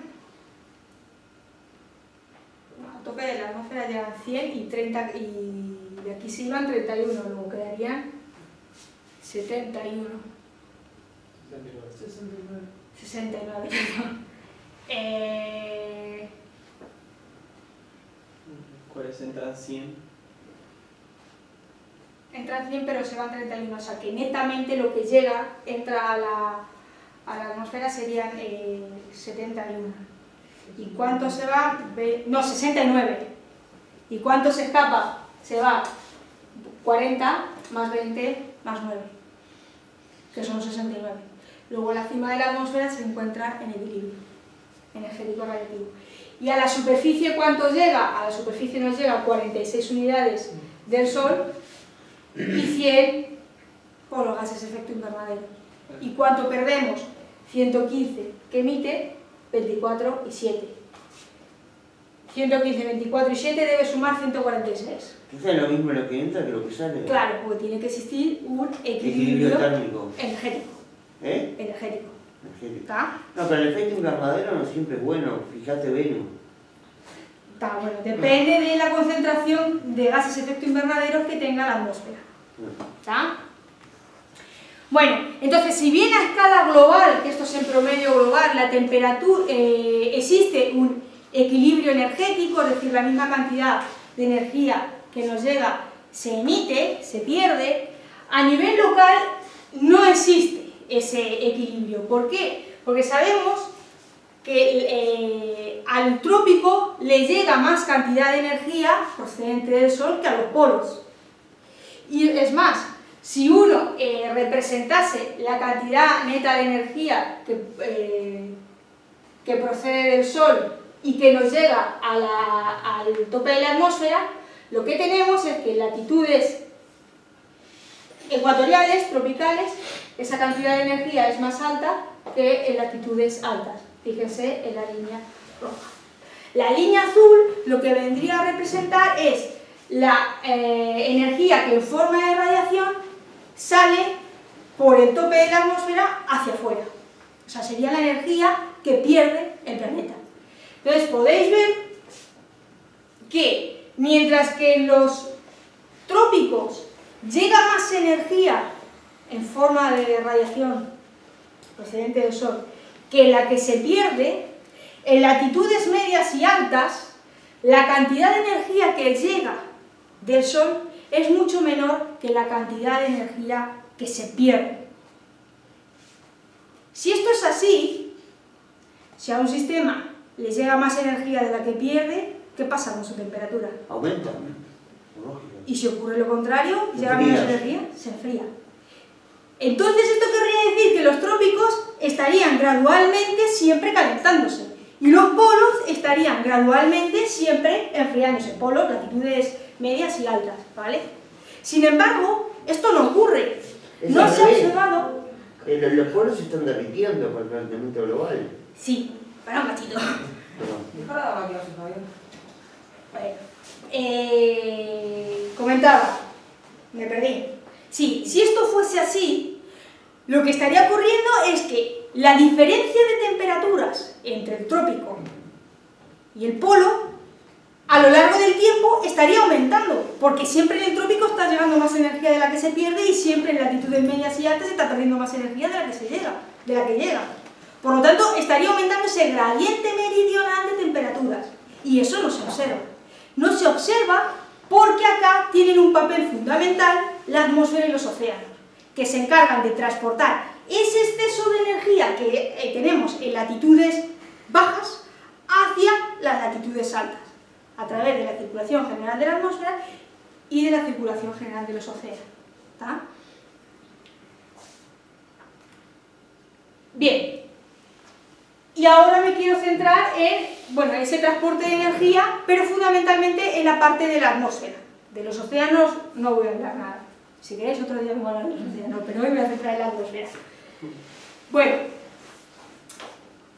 no, al tope de la atmósfera llegan 100 y 30 y de aquí se iban 31 luego quedarían 71 69. 69 perdón. eh, ¿Cuáles entran 100? entran 100 pero se van 31 o sea que netamente lo que llega entra a la, a la atmósfera serían eh, 71 ¿Y cuánto se va? Ve- No, 69. ¿Y cuánto se escapa? Se va 40 más 20 más 9, que son 69. Luego la cima de la atmósfera se encuentra en equilibrio energético radiactivo. ¿Y a la superficie cuánto llega? A la superficie nos llega 46 unidades del Sol y 100 por los gases de efecto invernadero. ¿Y cuánto perdemos? 115 que emite 24 y 7. 115, 24 y 7 debe sumar 146. Entonces es lo mismo lo que entra que lo que sale. Claro, porque tiene que existir un Equilibrio equilibrio térmico. energético. ¿Eh? energético. Energético. ¿Está? No, pero el efecto invernadero no siempre es bueno. Fíjate, Venus. Está bueno. Depende de la concentración de gases efecto invernadero que tenga la atmósfera. ¿Está? Bueno, entonces, si bien a escala global, que esto es en promedio global, la temperatura, eh, existe un equilibrio energético, es decir, la misma cantidad de energía que nos llega se emite, se pierde, a nivel local no existe ese equilibrio. ¿Por qué? Porque sabemos que eh, al trópico le llega más cantidad de energía procedente del Sol que a los polos. Y es más, si uno eh, representase la cantidad neta de energía que, eh, que procede del Sol y que nos llega al tope de la atmósfera, lo que tenemos es que en latitudes ecuatoriales, tropicales, esa cantidad de energía es más alta que en latitudes altas. Fíjense en la línea roja. La línea azul lo que vendría a representar es la eh, energía que en forma de radiación sale por el tope de la atmósfera hacia afuera. O sea, sería la energía que pierde el planeta. Entonces podéis ver que mientras que en los trópicos llega más energía en forma de radiación procedente del Sol que la que se pierde, en latitudes medias y altas, la cantidad de energía que llega del Sol es mucho menor que la cantidad de energía que se pierde. Si esto es así, si a un sistema le llega más energía de la que pierde, ¿qué pasa con su temperatura? Aumenta. Y si ocurre lo contrario, llega menos energía, se enfría. Entonces esto querría decir que los trópicos estarían gradualmente siempre calentándose y los polos estarían gradualmente siempre enfriándose, polos, latitudes medias y altas, ¿vale? Sin embargo, esto no ocurre. Es No se ha observado... Los, los polos se están derritiendo por el calentamiento global. Sí, para un cachito. Bueno, eh, comentaba, me perdí. Sí, si esto fuese así, lo que estaría ocurriendo es que la diferencia de temperaturas entre el trópico y el polo a lo largo del tiempo estaría aumentando, porque siempre en el trópico está llegando más energía de la que se pierde y siempre en latitudes medias y altas se está perdiendo más energía de la que se llega, de la que llega. Por lo tanto, estaría aumentando ese gradiente meridional de temperaturas. Y eso no se observa. No se observa Porque acá tienen un papel fundamental la atmósfera y los océanos, que se encargan de transportar ese exceso de energía que eh, tenemos en latitudes bajas hacia las latitudes altas, a través de la circulación general de la atmósfera y de la circulación general de los océanos. ¿tá? Bien, y ahora me quiero centrar en bueno, ese transporte de energía, pero fundamentalmente en la parte de la atmósfera. De los océanos no voy a hablar nada. Si queréis otro día vengo a hablar de los océanos, pero hoy me voy a centrar en la atmósfera. Bueno,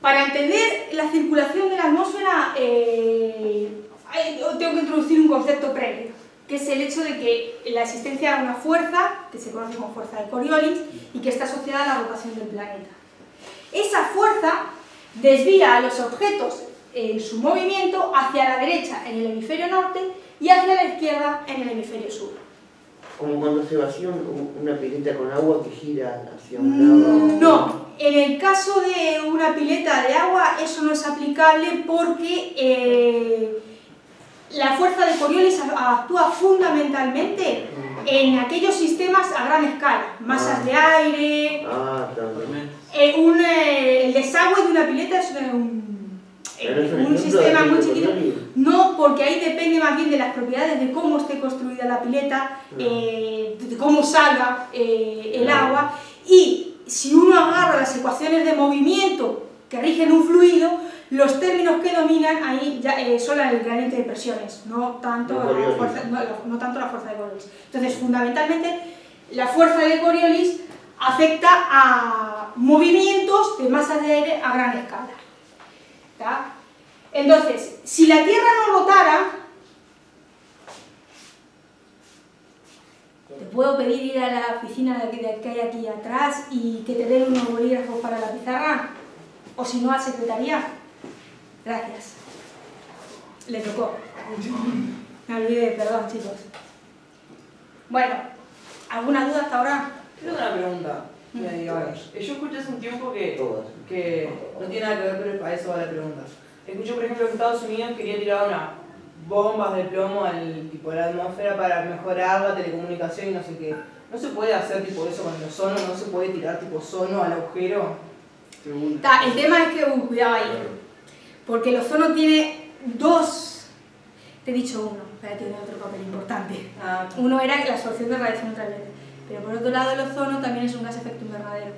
para entender la circulación de la atmósfera eh, tengo que introducir un concepto previo, que es el hecho de que la existencia de una fuerza, que se conoce como fuerza de Coriolis, y que está asociada a la rotación del planeta. Esa fuerza desvía a los objetos en su movimiento hacia la derecha en el hemisferio norte y hacia la izquierda en el hemisferio sur. Como cuando se vacía un- una pileta con agua que gira hacia un lado. Mm, No, en el caso de una pileta de agua eso no es aplicable porque eh, la fuerza de Coriolis actúa fundamentalmente en aquellos sistemas a gran escala, masas de aire, Ah, también. Eh, un, eh, el desagüe de una pileta es un, eh, un sistema muy chiquito. No, porque ahí depende más bien de las propiedades de cómo esté construida la pileta, eh, de cómo salga eh, el agua. Y si uno agarra las ecuaciones de movimiento que rigen un fluido, los términos que dominan ahí ya, eh, son el gradiente de presiones, no tanto, No la fuerza, no, no tanto la fuerza de Coriolis. Entonces, fundamentalmente, la fuerza de Coriolis afecta a movimientos de masas de aire a gran escala. Entonces, si la Tierra no rotara, te puedo pedir ir a la oficina que hay aquí atrás y que te den unos bolígrafos para la pizarra, o si no, a secretaría. Gracias. Le tocó. Me olvidé, perdón, chicos. Bueno, ¿alguna duda hasta ahora? Tengo una pregunta. Eh, yo escuché hace un tiempo que, que no tiene nada que ver, pero para eso va la pregunta. Escuché, por ejemplo, que Estados Unidos quería tirar unas bombas de plomo al tipo a la atmósfera para mejorar la telecomunicación y no sé qué. ¿No se puede hacer tipo eso con el ozono? ¿No se puede tirar tipo ozono al agujero? Ta, el tema es que, uh, cuidado ahí, porque el ozono tiene dos, te he dicho uno, pero tiene otro papel importante. Ah, Uno era la absorción de radiación ultravioleta, pero por otro lado el ozono también es un gas efecto invernadero.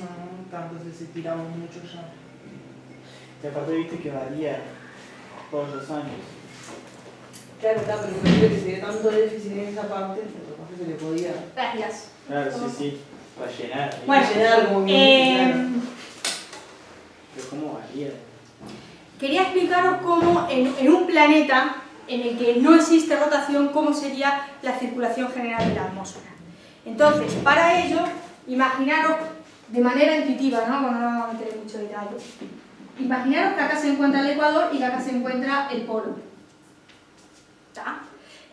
no, tanto si se tiramos mucho ya. Y aparte viste que varía por los años. Claro, está, pero me parece que se ve tanto déficit en esa parte, capaz que se le podía Gracias. Claro, sí, sí. Para llenar. Bueno, llenar como Eh, Pero cómo varía. quería explicaros cómo en, en un planeta en el que no existe rotación, cómo sería la circulación general de la atmósfera. Entonces, para ello, imaginaros de manera intuitiva, ¿no? Bueno, no vamos a meter mucho detalle. Imaginaros que acá se encuentra el ecuador y que acá se encuentra el polo. ¿Está?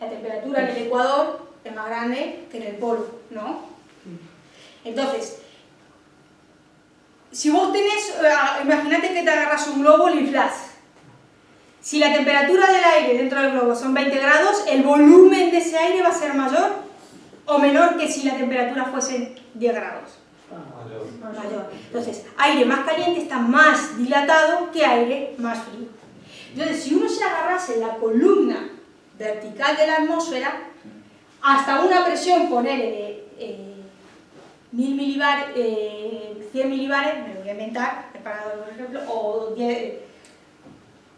La temperatura en el ecuador es más grande que en el polo, ¿no? Entonces, si vos tenés, eh, imagínate que te agarras un globo y lo inflas. Si la temperatura del aire dentro del globo son 20 grados, el volumen de ese aire va a ser mayor o menor que si la temperatura fuese 10 grados. Mayor. Entonces, aire más caliente está más dilatado que aire más frío. Entonces, si uno se agarrase la columna vertical de la atmósfera, hasta una presión, ponele de eh, 1000 milibares, eh, 100 milibares, me lo voy a inventar, para un ejemplo, o 10,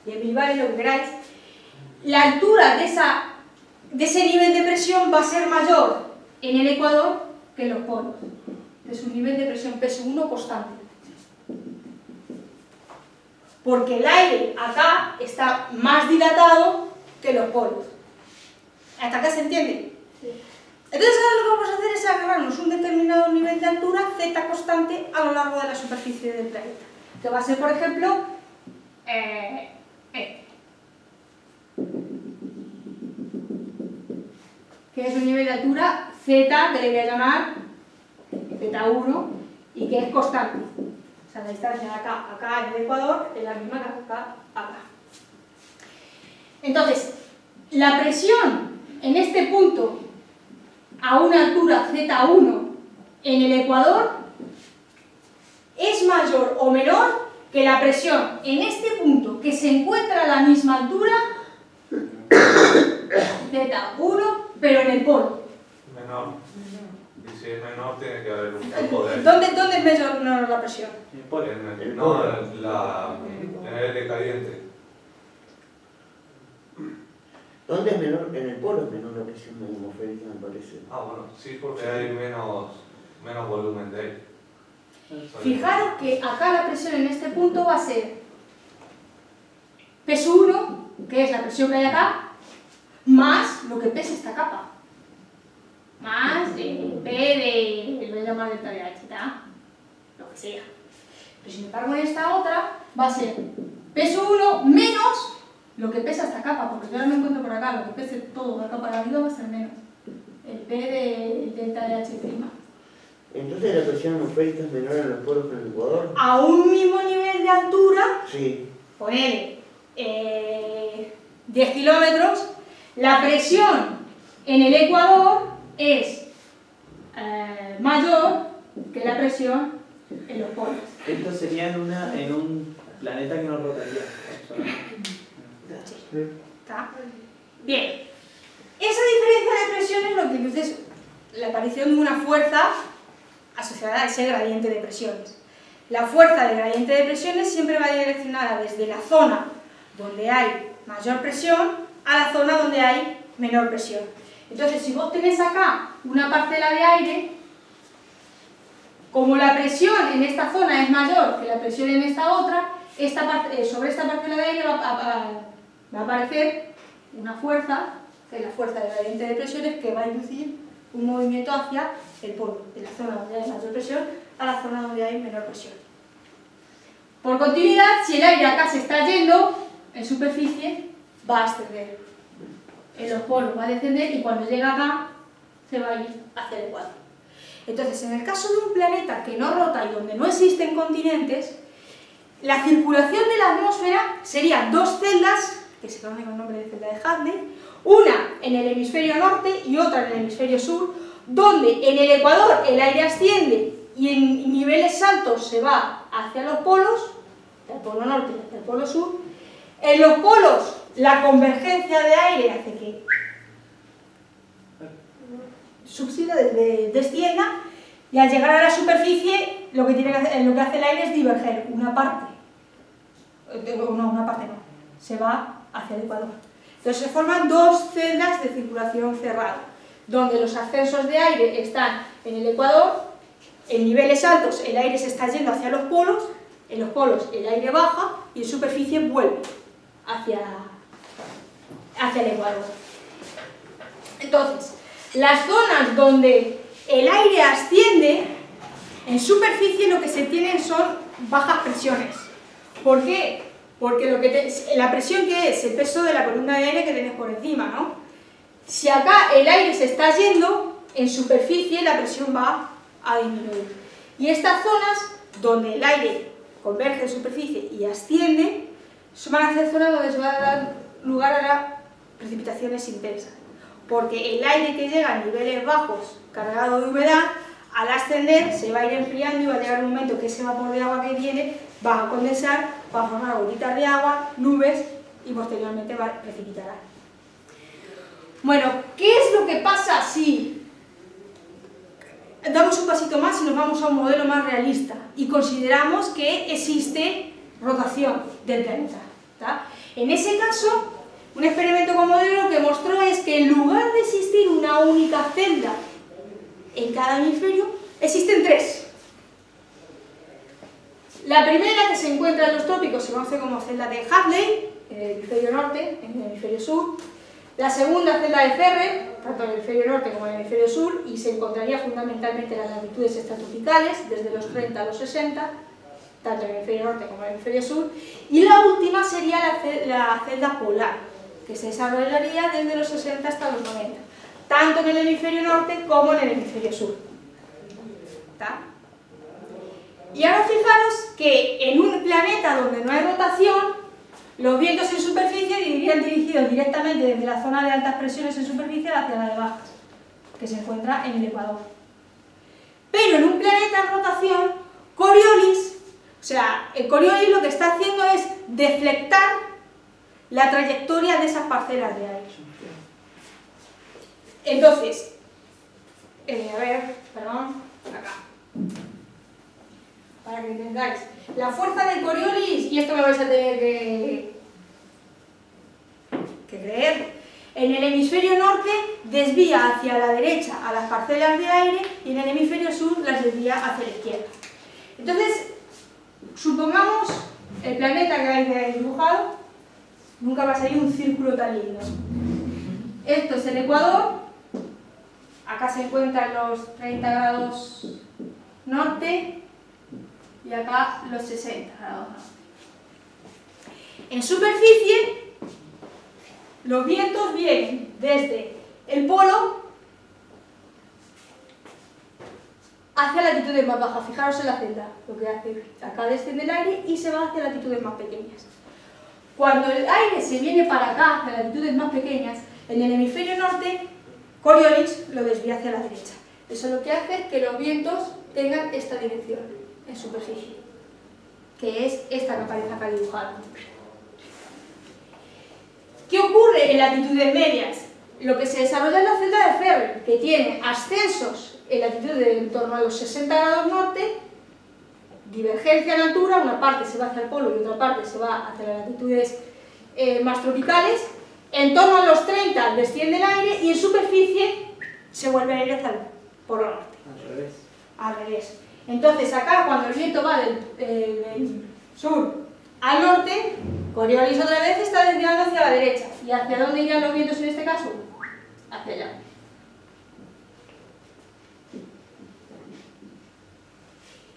10 milibares, lo que queráis, la altura de, esa, de ese nivel de presión va a ser mayor en el ecuador que en los polos. Es un nivel de presión peso 1 constante. Porque el aire acá está más dilatado que los polos. ¿Hasta acá se entiende? Entonces ahora lo que vamos a hacer es agarrarnos un determinado nivel de altura z constante a lo largo de la superficie del planeta. Que va a ser, por ejemplo, eh, este. Que es un nivel de altura z, que le voy a llamar z1, y que es constante. O sea, la distancia de acá, a acá en el ecuador es la misma que acá, a acá. Entonces, la presión en este punto a una altura Z1 en el ecuador es mayor o menor que la presión en este punto que se encuentra a la misma altura Z1 pero en el polo. Menor. Y si es menor, tiene que haber un de. ¿Dónde, dónde es menor la presión? En el, no, en la, en el aire caliente. ¿Dónde es menor? En el polo es menor la presión atmosférica, me parece. Ah, bueno, sí, porque hay menos, menos volumen de aire. Fijaros que acá la presión en este punto va a ser peso 1, que es la presión que hay acá, más lo que pesa esta capa. Más eh, P de, lo voy a llamar delta de H, ¿tá? Lo que sea. Pero sin embargo en esta otra va a ser peso 1 menos lo que pesa esta capa, porque yo ahora me encuentro por acá, lo que pese todo la capa de arriba va a ser menos. El P de delta de H prima. Entonces la presión atmosférica es menor en los polos que en el ecuador. A un mismo nivel de altura, Sí. ponele eh, 10 kilómetros, la presión en el ecuador es eh, mayor que la presión en los polos. Esto sería en, una, en un planeta que no rotaría. ¿Está? Bien. Esa diferencia de presión es lo que produce la aparición de una fuerza asociada a ese gradiente de presiones. La fuerza del gradiente de presiones siempre va direccionada desde la zona donde hay mayor presión a la zona donde hay menor presión. Entonces, si vos tenés acá una parcela de aire, como la presión en esta zona es mayor que la presión en esta otra, esta eh, sobre esta parcela de aire va a, va a aparecer una fuerza, que es la fuerza del gradiente de presiones, que va a inducir un movimiento hacia el polo, de la zona donde hay mayor presión a la zona donde hay menor presión. Por continuidad, si el aire acá se está yendo, en superficie va a ascender. En los polos va a descender y cuando llega acá se va a ir hacia el ecuador. Entonces, en el caso de un planeta que no rota y donde no existen continentes, la circulación de la atmósfera sería dos celdas, que se conocen con el nombre de celda de Hadley, una en el hemisferio norte y otra en el hemisferio sur, donde en el ecuador el aire asciende y en niveles altos se va hacia los polos, del polo norte hacia el polo sur. En los polos la convergencia de aire hace que subsida, de- de- descienda y al llegar a la superficie lo que, tiene lo que hace el aire es diverger una parte, Eh, no, una parte no, se va hacia el ecuador. Entonces se forman dos celdas de circulación cerrada, donde los ascensos de aire están en el ecuador, en niveles altos el aire se está yendo hacia los polos, en los polos el aire baja y en superficie vuelve hacia, hacia el ecuador. Entonces, las zonas donde el aire asciende, en superficie lo que se tienen son bajas presiones. ¿Por qué? Porque lo que la presión que es el peso de la columna de aire que tienes por encima, ¿no? Si acá el aire se está yendo, en superficie la presión va a disminuir. Y estas zonas donde el aire converge en superficie y asciende, van a ser zonas donde se va a dar lugar a las precipitaciones intensas. Porque el aire que llega a niveles bajos cargado de humedad, al ascender se va a ir enfriando y va a llegar un momento que ese vapor de agua que viene va a condensar, va a formar bolitas de agua, nubes y posteriormente va a precipitar. Bueno, ¿qué es lo que pasa si damos un pasito más y nos vamos a un modelo más realista y consideramos que existe rotación del planeta? ¿tá? En ese caso, un experimento con modelo lo que mostró es que en lugar de existir una única celda en cada hemisferio, existen tres. La primera que se encuentra en los trópicos se conoce como celda de Hadley, en el hemisferio norte, en el hemisferio sur. La segunda celda de Ferrer, tanto en el hemisferio norte como en el hemisferio sur, y se encontraría fundamentalmente en las latitudes estratopicales, desde los 30 a los 60, tanto en el hemisferio norte como en el hemisferio sur. Y la última sería la celda polar, que se desarrollaría desde los 60 hasta los 90, tanto en el hemisferio norte como en el hemisferio sur. ¿Está? Y ahora fijaros que en un planeta donde no hay rotación, los vientos en superficie irían dirigidos directamente desde la zona de altas presiones en superficie hacia la de bajas, que se encuentra en el Ecuador. Pero en un planeta en rotación, Coriolis, o sea, el Coriolis lo que está haciendo es deflectar la trayectoria de esas parcelas de aire. Entonces, eh, a ver, perdón, acá. Para que entendáis. La fuerza del Coriolis, y esto me vais a tener que, que creer, en el hemisferio norte desvía hacia la derecha a las parcelas de aire y en el hemisferio sur las desvía hacia la izquierda. Entonces, supongamos el planeta que habéis dibujado, nunca va a salir un círculo tan lindo. Esto es el Ecuador, acá se encuentran los 30 grados norte y acá los 60 grados norte. En superficie los vientos vienen desde el polo hacia latitudes más bajas. Fijaros en la celda, lo que hace. Acá desciende el aire y se va hacia latitudes más pequeñas. Cuando el aire se viene para acá, hacia latitudes más pequeñas, en el hemisferio norte, Coriolis lo desvía hacia la derecha. Eso lo que hace que los vientos tengan esta dirección en superficie, que es esta que aparece acá dibujada. ¿Qué ocurre en latitudes medias? Lo que se desarrolla en la celda de Fermi, que tiene ascensos en latitud de en torno a los 60 grados norte, divergencia en altura, una parte se va hacia el polo y otra parte se va hacia las latitudes eh, más tropicales, en torno a los 30 desciende el aire y en superficie se vuelve a ir hacia el polo norte. Al revés. Al revés. Entonces acá cuando el viento va del, eh, del sur al norte, Coriolis otra vez está desviando hacia la derecha. ¿Y hacia dónde irían los vientos en este caso? Hacia allá.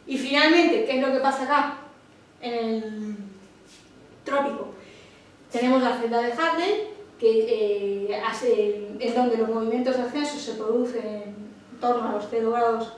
Y finalmente, ¿qué es lo que pasa acá? En el trópico. Tenemos la celda de Hadley, que eh, es donde los movimientos de ascenso se producen en torno a los 0 grados,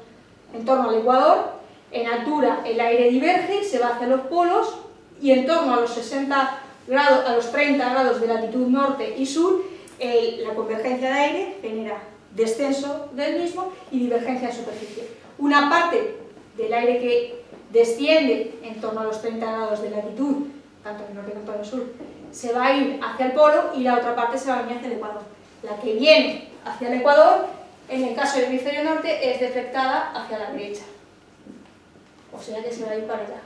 en torno al ecuador. En altura el aire diverge, se va hacia los polos y en torno a los 60 grados, a los 30 grados de latitud norte y sur, la convergencia de aire genera descenso del mismo y divergencia en superficie. Una parte del aire que desciende en torno a los 30 grados de latitud, tanto en el norte como en el sur, se va a ir hacia el polo y la otra parte se va a venir hacia el ecuador. La que viene hacia el ecuador, en el caso del hemisferio norte, es deflectada hacia la derecha. O sea que se va a ir para allá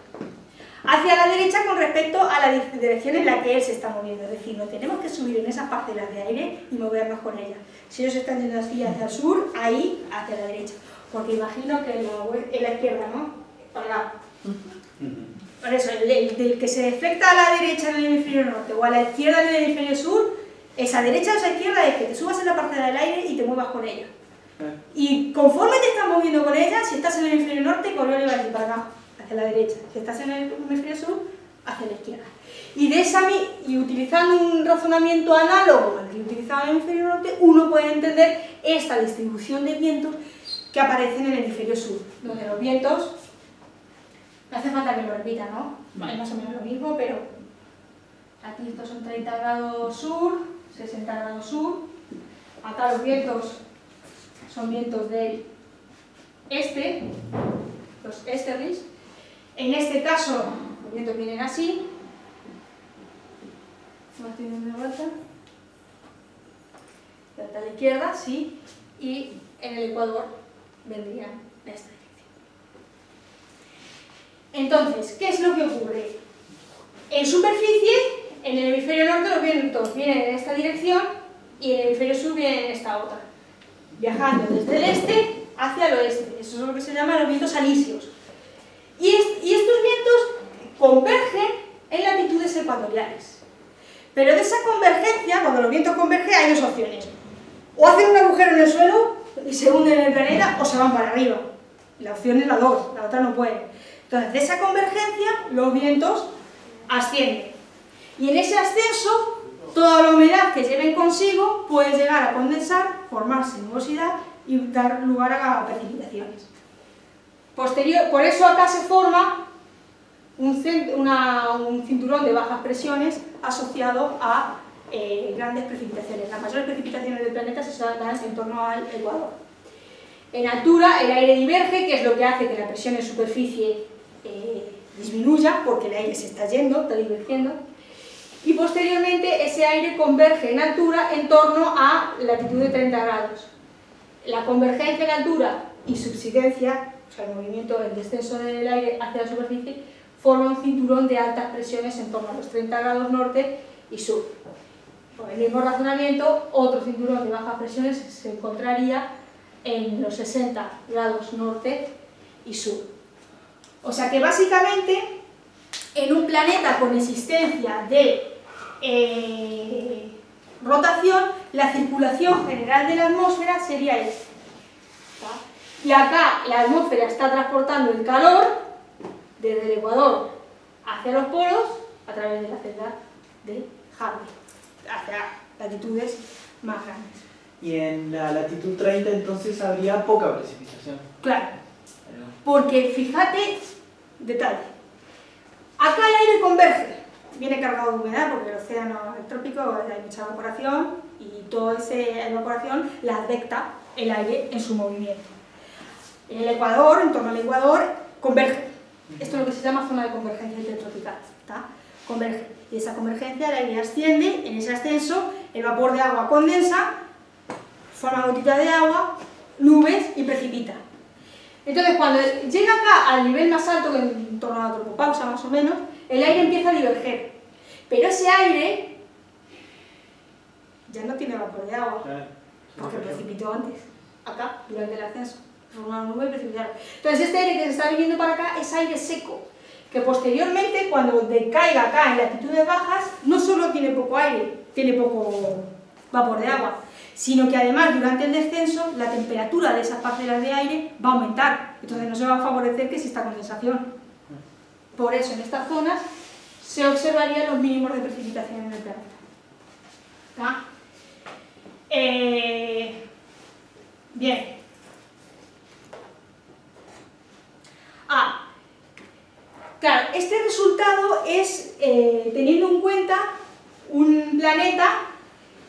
hacia la derecha con respecto a la di- dirección en la que él se está moviendo. Es decir, no tenemos que subir en esas parcelas de aire y movernos con ellas. Si ellos están yendo hacia el sur, ahí hacia la derecha. Porque imagino que en la, en la izquierda, ¿no? Para acá. Por eso, el, el del que se deflecta a la derecha en el hemisferio norte o a la izquierda en el hemisferio sur, esa derecha o esa izquierda es que te subas en la parcela del aire y te muevas con ella. Y conforme te estás moviendo con ella, si estás en el hemisferio norte, Coriolis va a ir para acá, hacia la derecha. Si estás en el hemisferio sur, hacia la izquierda. Y, de esa, y utilizando un razonamiento análogo al que utilizaba el hemisferio norte, uno puede entender esta distribución de vientos que aparece en el hemisferio sur, donde los vientos, no hace falta que lo repita, ¿no? Es más o menos lo mismo, pero aquí estos son 30 grados sur, 60 grados sur, acá los vientos son vientos del este, los esterlies. En este caso, los vientos vienen así. ¿No estoy dando vuelta? De a la izquierda, sí. Y en el ecuador vendrían en esta dirección. Entonces, ¿qué es lo que ocurre? En superficie, en el hemisferio norte los vientos vienen en esta dirección y en el hemisferio sur vienen en esta otra viajando desde el este hacia el oeste. Eso es lo que se llama los vientos alisios. Y, y estos vientos convergen en latitudes ecuatoriales. Pero de esa convergencia, cuando los vientos convergen, hay dos opciones. O hacen un agujero en el suelo y se hunden en el planeta, o se van para arriba. La opción es la dos, la otra no puede. Entonces, de esa convergencia, los vientos ascienden. Y en ese ascenso, toda la humedad que lleven consigo puede llegar a condensar, formarse nubosidad y dar lugar a precipitaciones. Posterior, por eso acá se forma un cinturón de bajas presiones asociado a eh, grandes precipitaciones. Las mayores precipitaciones del planeta se dan en torno al Ecuador. En altura el aire diverge, que es lo que hace que la presión en superficie eh, disminuya, porque el aire se está yendo, está divergiendo, y posteriormente ese aire converge en altura en torno a latitud de 30 grados. La convergencia en altura y subsidencia, o sea, el movimiento, el descenso del aire hacia la superficie, forma un cinturón de altas presiones en torno a los 30 grados norte y sur. Por el mismo razonamiento, otro cinturón de bajas presiones se encontraría en los 60 grados norte y sur. O sea que básicamente en un planeta con existencia de eh, rotación, la circulación general de la atmósfera sería esta. Y acá la atmósfera está transportando el calor desde el ecuador hacia los polos a través de la celda de Harvey, hacia latitudes más grandes. Y en la latitud 30 entonces habría poca precipitación. Claro, porque fíjate, detalle, acá el aire converge, viene cargado de humedad porque el océano es trópico, hay mucha evaporación y toda esa evaporación la afecta el aire en su movimiento. En el Ecuador, en torno al Ecuador, converge. Esto es lo que se llama zona de convergencia intertropical. Converge. Y esa convergencia, el aire asciende, en ese ascenso el vapor de agua condensa, forma gotita de agua, nubes y precipita. Entonces, cuando llega acá al nivel más alto, que en torno a la tropopausa más o menos, el aire empieza a diverger. Pero ese aire ya no tiene vapor de agua, porque precipitó antes, acá, durante el ascenso. Formó una nube y precipitaron. Entonces, este aire que se está viniendo para acá es aire seco, que posteriormente, cuando decaiga acá en latitudes bajas, no solo tiene poco aire, tiene poco vapor de agua, sino que además durante el descenso la temperatura de esas parcelas de aire va a aumentar, entonces no se va a favorecer que exista condensación. Por eso en estas zonas se observarían los mínimos de precipitación en el planeta. ¿Está? Eh, bien. Ah, claro, este resultado es eh, teniendo en cuenta un planeta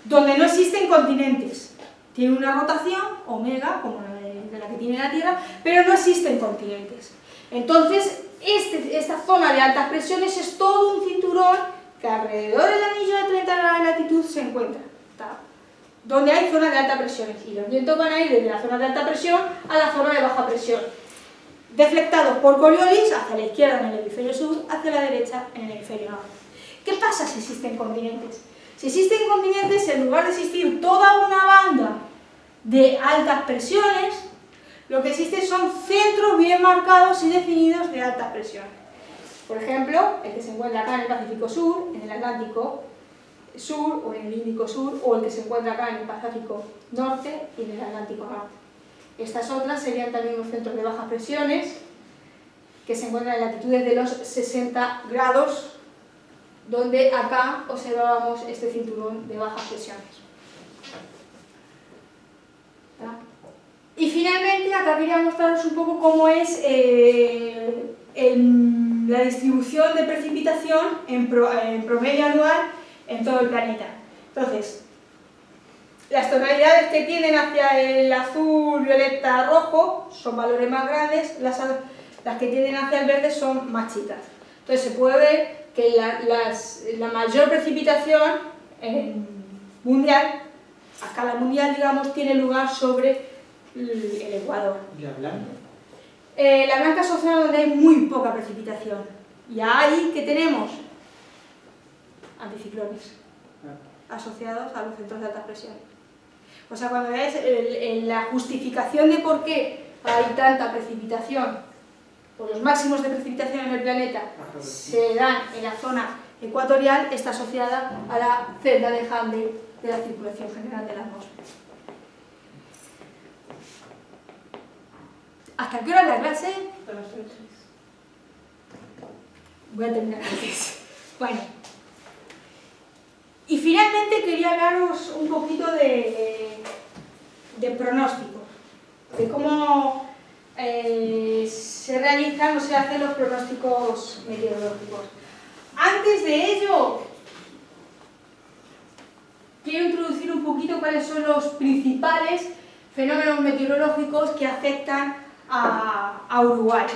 donde no existen continentes. Tiene una rotación, omega, como la de, la que tiene la Tierra, pero no existen continentes. Entonces, este, esta zona de altas presiones es todo un cinturón que alrededor del anillo de 30 grados de latitud se encuentra, donde hay zonas de alta presión y los vientos van a ir desde la zona de alta presión a la zona de baja presión, deflectados por Coriolis hacia la izquierda en el hemisferio sur, hacia la derecha en el hemisferio norte. ¿Qué pasa si existen continentes? Si existen continentes, en lugar de existir toda una banda de altas presiones, lo que existe son centros bien marcados y definidos de altas presiones. Por ejemplo, el que se encuentra acá en el Pacífico Sur, en el Atlántico Sur o en el Índico Sur, o el que se encuentra acá en el Pacífico Norte y en el Atlántico Norte. Estas otras serían también unos centros de bajas presiones que se encuentran en latitudes de los 60 grados, donde acá observábamos este cinturón de bajas presiones. Y finalmente, acá quería mostraros un poco cómo es eh, la distribución de precipitación en, en, promedio anual en todo el planeta. Entonces, las tonalidades que tienen hacia el azul, violeta, rojo son valores más grandes, las, las que tienden hacia el verde son más chicas. Entonces se puede ver que la, las, la mayor precipitación mundial, a escala mundial, digamos, tiene lugar sobre el Ecuador. ¿Y la blanca? Eh, la blanca es una zona donde hay muy poca precipitación. Y ahí que tenemos anticiclones asociados a los centros de alta presión. O sea, cuando veáis la justificación de por qué hay tanta precipitación, o los máximos de precipitación en el planeta se dan en la zona ecuatorial, está asociada a la celda de Handel de la circulación general de la atmósfera. ¿Hasta qué hora es la clase? Voy a terminar antes. Bueno. Y finalmente quería hablaros un poquito de, de pronóstico, de cómo eh, se realizan o se hacen los pronósticos meteorológicos. Antes de ello, quiero introducir un poquito cuáles son los principales fenómenos meteorológicos que afectan a Uruguay.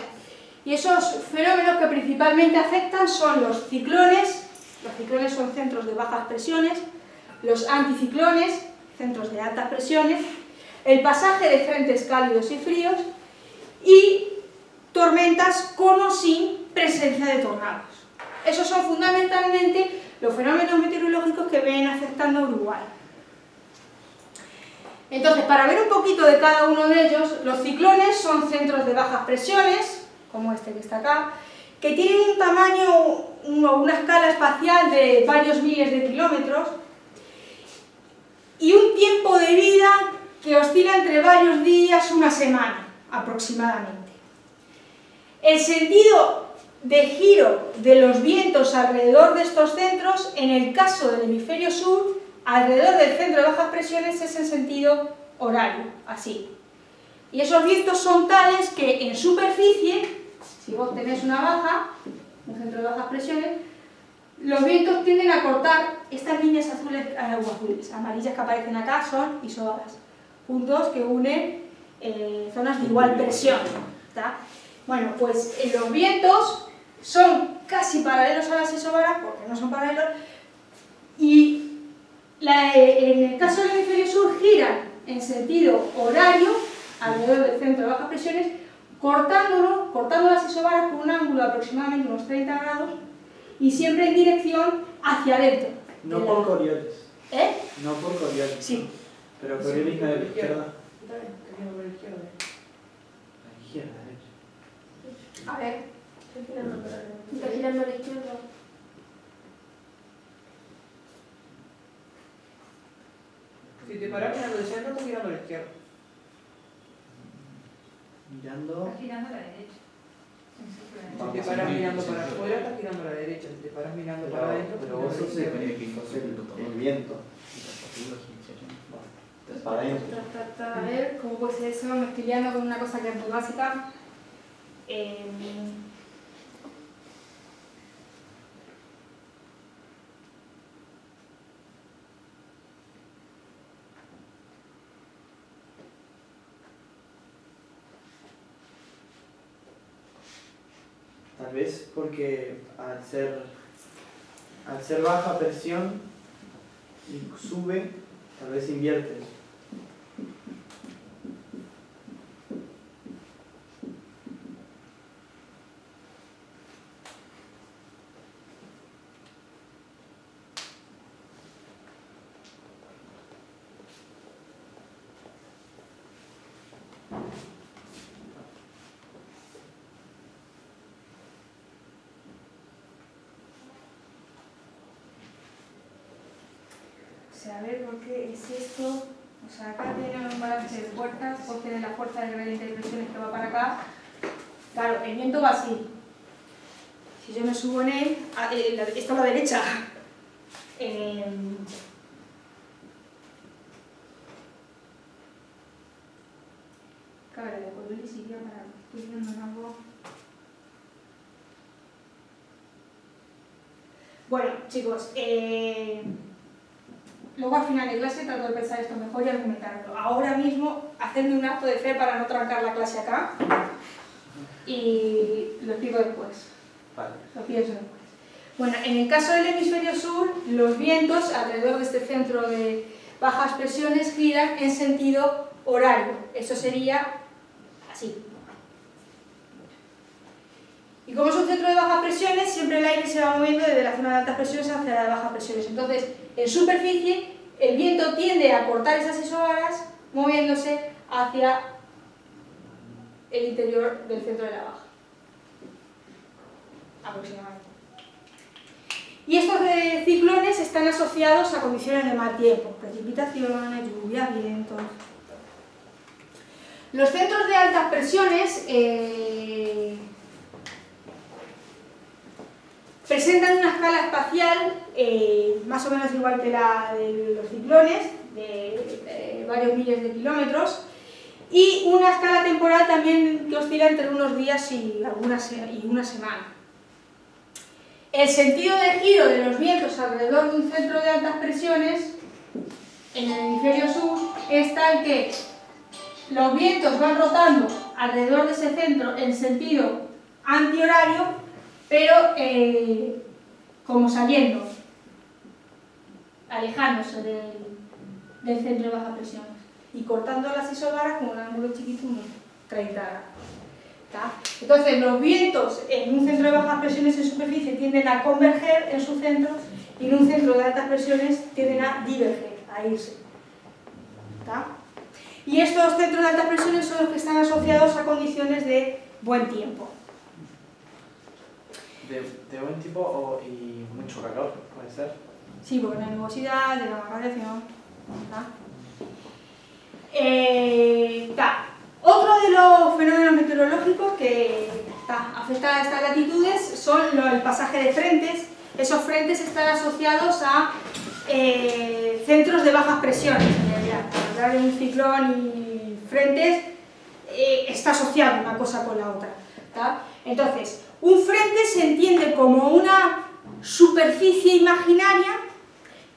Y esos fenómenos que principalmente afectan son los ciclones, los ciclones son centros de bajas presiones, los anticiclones, centros de altas presiones, el pasaje de frentes cálidos y fríos y tormentas con o sin presencia de tornados. Esos son fundamentalmente los fenómenos meteorológicos que ven afectando a Uruguay. Entonces, para ver un poquito de cada uno de ellos, los ciclones son centros de bajas presiones, como este que está acá, que tienen un tamaño una escala espacial de varios miles de kilómetros y un tiempo de vida que oscila entre varios días, una semana aproximadamente. El sentido de giro de los vientos alrededor de estos centros, en el caso del hemisferio sur, alrededor del centro de bajas presiones es en sentido horario, así. Y esos vientos son tales que en superficie, si vos tenés una baja, un centro de bajas presiones, los vientos tienden a cortar estas líneas azules, eh, o azules, amarillas que aparecen acá son isobaras, puntos que unen eh, zonas de igual presión. Bueno, pues eh, los vientos son casi paralelos a las isobaras, porque no son paralelos, y en el caso del hemisferio sur giran en sentido horario alrededor del centro de bajas presiones, cortándolo, cortando las isobaras con un ángulo de aproximadamente unos 30 grados y siempre en dirección hacia adentro. No por Coriolis. ¿Eh? No por Coriolis. Sí. Pero Coriolis no de la izquierda. Está bien, está bien por la izquierda. La izquierda, derecha. A ver. Está girando para la- Está girando a la izquierda. Si te paras mirando el centro, estás girando a la izquierda. Mirando. girando a la derecha. Si te paras mirando para afuera, estás girando a la derecha. Si te paras mirando para adentro, pero estás vos sos el, el, el viento. Entonces, para adentro. Ta, ta, ta, A ver, ¿cómo puede ser eso? Me estoy liando con una cosa que es muy básica. Eh, Tal vez porque al ser, al ser baja presión y sube, tal vez inviertes. O sea, a ver, ¿por qué es esto? O sea, acá tiene un balance de fuerzas, vos tenés la fuerza de presiones que va para acá. Claro, el viento va así. Si yo me subo en él, a- eh, la- esto a la derecha. Em, Claro, la de iría para... Estoy algo... Bueno, chicos, eh, luego al final de clase trato de pensar esto mejor y argumentarlo. Ahora mismo, hacedme un acto de fe para no trancar la clase acá y lo explico después. Vale. Lo pienso después. Bueno, en el caso del hemisferio sur, los vientos alrededor de este centro de bajas presiones giran en sentido horario. Eso sería así. Y como es un centro de bajas presiones, siempre el aire se va moviendo desde la zona de altas presiones hacia la de bajas presiones. Entonces, en superficie, el viento tiende a cortar esas isobaras moviéndose hacia el interior del centro de la baja. Aproximadamente. Y estos ciclones están asociados a condiciones de mal tiempo, precipitaciones, lluvia, vientos. Los centros de altas presiones eh, presentan una escala espacial eh, más o menos igual que la de los ciclones, de, varios miles de kilómetros, y una escala temporal también que oscila entre unos días y, algunas, y una semana. El sentido de giro de los vientos alrededor de un centro de altas presiones en el hemisferio sur es tal que los vientos van rotando alrededor de ese centro en sentido antihorario, pero eh, como saliendo, alejándose del, centro de baja presión y cortando las isobaras con un ángulo chiquito, unos 30 grados. Entonces, los vientos en un centro de bajas presiones en superficie tienden a converger en su centro y en un centro de altas presiones tienden a diverger, a irse. ¿tá? Y estos centros de altas presiones son los que están asociados a condiciones de buen tiempo. De, de buen tipo o, y mucho calor, puede ser. Sí, porque hay nubosidad, de la radiación. Eh, ta. Otro de los fenómenos meteorológicos que ta, afecta a estas latitudes son el pasaje de frentes. Esos frentes están asociados a eh, centros de bajas presiones. En hablar de un ciclón y frentes, eh, está asociado una cosa con la otra. ¿tá? Entonces, un frente se entiende como una superficie imaginaria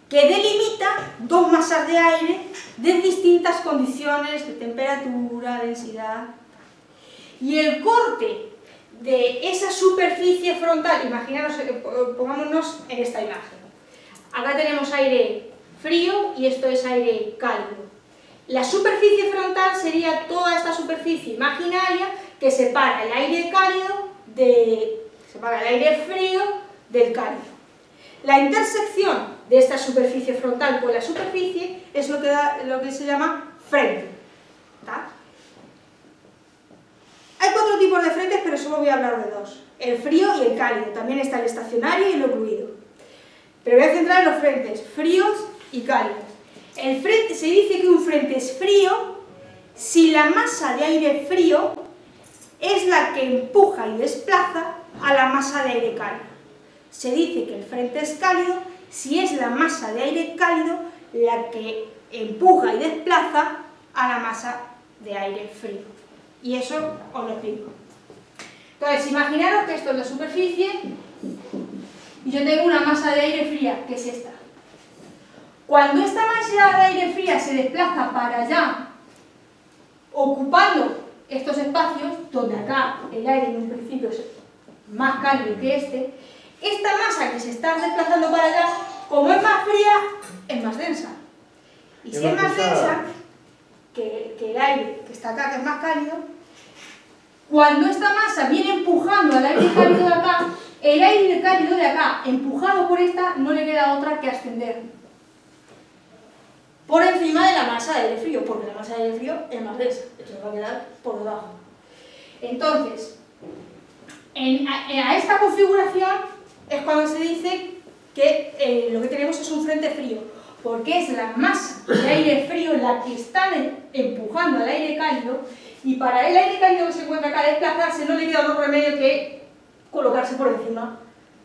que delimita dos masas de aire de distintas condiciones de temperatura, densidad. Y el corte de esa superficie frontal, imaginaros, eh, pongámonos en esta imagen. Acá tenemos aire frío y esto es aire cálido. La superficie frontal sería toda esta superficie imaginaria que separa el aire cálido de separa el aire frío del cálido. La intersección de esta superficie frontal con la superficie es lo que, da, lo que se llama frente. Hay cuatro tipos de frentes, pero solo voy a hablar de dos. El frío y el cálido. También está el estacionario y el ocluido. Pero voy a centrar en los frentes, fríos y cálidos. El frente, se dice que un frente es frío si la masa de aire frío es la que empuja y desplaza a la masa de aire cálido. Se dice que el frente es cálido si es la masa de aire cálido la que empuja y desplaza a la masa de aire frío. Y eso os lo explico. Entonces, imaginaros que esto es la superficie y yo tengo una masa de aire fría, que es esta. Cuando esta masa de aire fría se desplaza para allá, ocupando estos espacios, donde acá el aire en un principio es más cálido que este, esta masa que se está desplazando para allá, como es más fría, es más densa. Y si es más densa que, que el aire que está acá, que es más cálido, cuando esta masa viene empujando al aire cálido de acá, el aire cálido de acá, empujado por esta, no le queda otra que ascender por encima de la masa de aire frío, porque la masa de aire frío es más densa, entonces va a quedar por debajo. Entonces, en- a, esta configuración es cuando se dice que eh, lo que tenemos es un frente frío, porque es la masa de aire frío la que está empujando al aire cálido, y para el aire cálido que se encuentra acá desplazarse no le queda otro remedio que colocarse por encima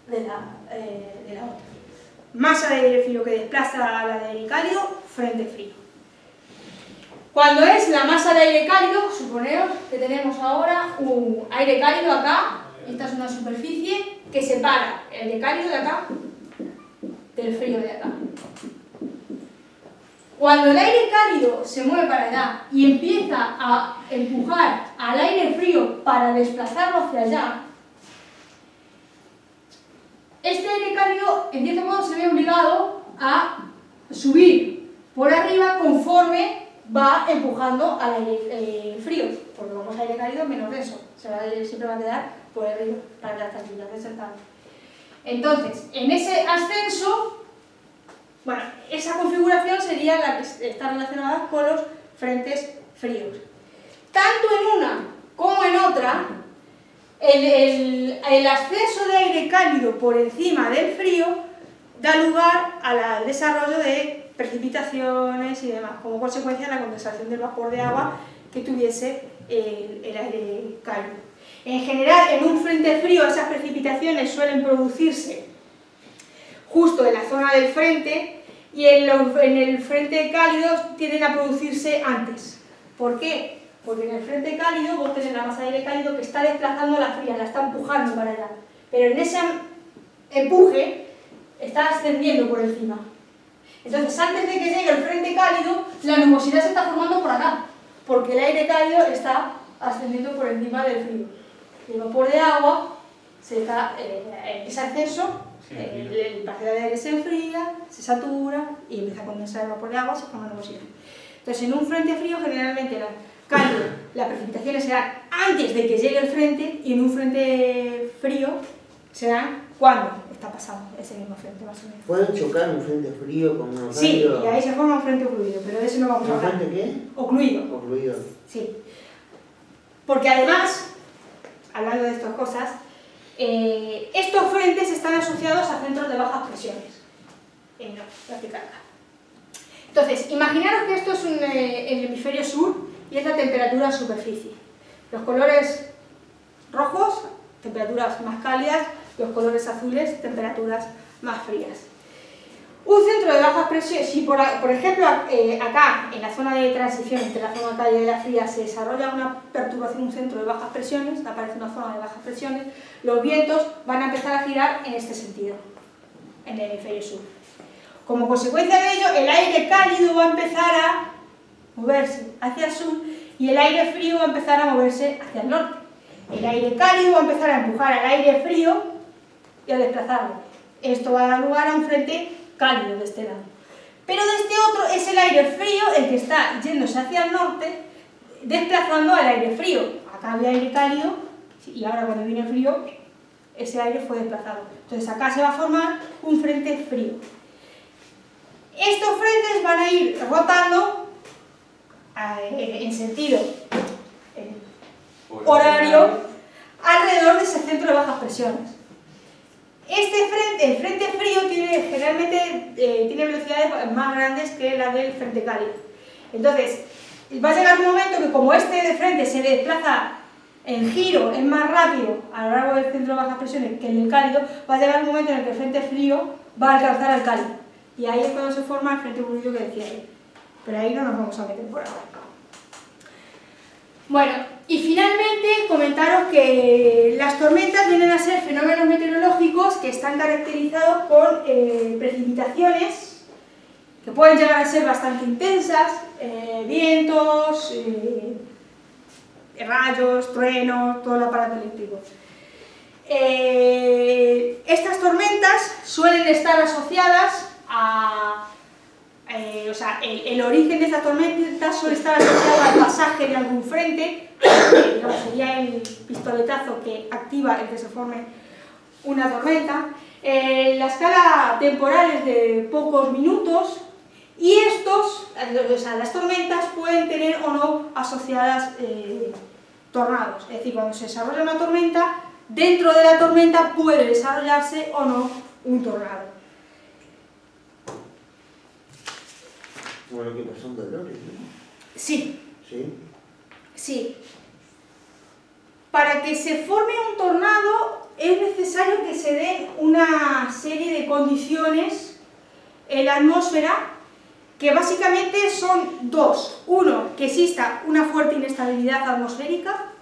de la, eh, de la otra. Masa de aire frío que desplaza a la de aire cálido, frente frío. Cuando es la masa de aire cálido, suponemos que tenemos ahora un aire cálido acá, esta es una superficie que separa el aire cálido de acá del frío de acá. Cuando el aire cálido se mueve para allá y empieza a empujar al aire frío para desplazarlo hacia allá, este aire cálido en cierto modo se ve obligado a subir por arriba conforme va empujando al aire eh, frío, porque como es aire cálido menos denso, se va a- siempre va a quedar por arriba para la tranquilidad sentada. Entonces, en ese ascenso, bueno, esa configuración sería la que está relacionada con los frentes fríos. Tanto en una como en otra, el, el- de aire cálido por encima del frío da lugar al desarrollo de precipitaciones y demás, como consecuencia de la condensación del vapor de agua que tuviese el, el aire cálido. En general, en un frente frío esas precipitaciones suelen producirse justo en la zona del frente y en, en el frente cálido tienden a producirse antes. ¿Por qué? Porque en el frente cálido vos tenés la masa de aire cálido que está desplazando la fría, la está empujando para allá. Pero en ese empuje está ascendiendo por encima. Entonces, antes de que llegue el frente cálido, la nubosidad se está formando por acá, porque el aire cálido está ascendiendo por encima del frío. El vapor de agua se está, eh, ese ascenso, eh, el, el parcial de aire se enfría, se satura y empieza a condensar el vapor de agua, se forma nubosidad. Entonces, en un frente frío, generalmente la, cálido, las precipitaciones serán antes de que llegue el frente y en un frente frío serán cuando está pasando ese mismo frente, más o menos. ¿Pueden chocar un frente frío con uno Sí, y ahí se forma un frente ocluido, pero de eso no vamos a ¿Un hablar. frente qué? Ocluido, Ocluido. sí. Porque además, hablando de estas cosas, eh, estos frentes están asociados a centros de bajas presiones. No, voy a explicar acá. Entonces, imaginaros que esto es un, eh, el hemisferio sur y es la temperatura superficie. Los colores rojos, temperaturas más cálidas, los colores azules, temperaturas más frías. Un centro de bajas presiones, si por ejemplo eh, acá, en la zona de transición entre la zona cálida y la fría, se desarrolla una perturbación, un centro de bajas presiones, aparece una zona de bajas presiones, los vientos van a empezar a girar en este sentido, en el hemisferio sur. Como consecuencia de ello, el aire cálido va a empezar a moverse hacia el sur y el aire frío va a empezar a moverse hacia el norte. El aire cálido va a empezar a empujar al aire frío y a desplazarlo. Esto va a dar lugar a un frente cálido de este lado. Pero de este otro es el aire frío el que está yéndose hacia el norte, desplazando al aire frío. Acá había aire cálido y ahora cuando viene frío, ese aire fue desplazado. Entonces acá se va a formar un frente frío. Estos frentes van a ir rotando en sentido eh, horario alrededor de ese centro de bajas presiones. Este frente, el frente frío tiene generalmente eh, tiene velocidades más grandes que la del frente cálido. Entonces, va a llegar un momento que como este de frente se desplaza en giro, es más rápido a lo largo del centro de bajas presiones que el del cálido, va a llegar un momento en el que el frente frío va a alcanzar al cálido. Y ahí es cuando se forma el frente fluido que decía ahí. Pero ahí no nos vamos a meter por ahora. Bueno, y finalmente comentaros que las tormentas vienen a ser fenómenos meteorológicos que están caracterizados por eh, precipitaciones que pueden llegar a ser bastante intensas, eh, vientos, eh, rayos, truenos, todo el aparato eléctrico. Estas tormentas suelen estar asociadas a eh, o sea, el, origen de estas tormentas suele estar asociado al pasaje de algún frente, que sería el pistoletazo que activa el que se forme una tormenta. Eh, la escala temporal es de pocos minutos y estos, eh, o sea, las tormentas pueden tener o no asociadas eh, tornados. Es decir, cuando se desarrolla una tormenta, dentro de la tormenta puede desarrollarse o no un tornado. Que son dolores, ¿no? Sí, Sí. Sí. Para que se forme un tornado es necesario que se den una serie de condiciones en la atmósfera que básicamente son dos. Uno, que exista una fuerte inestabilidad atmosférica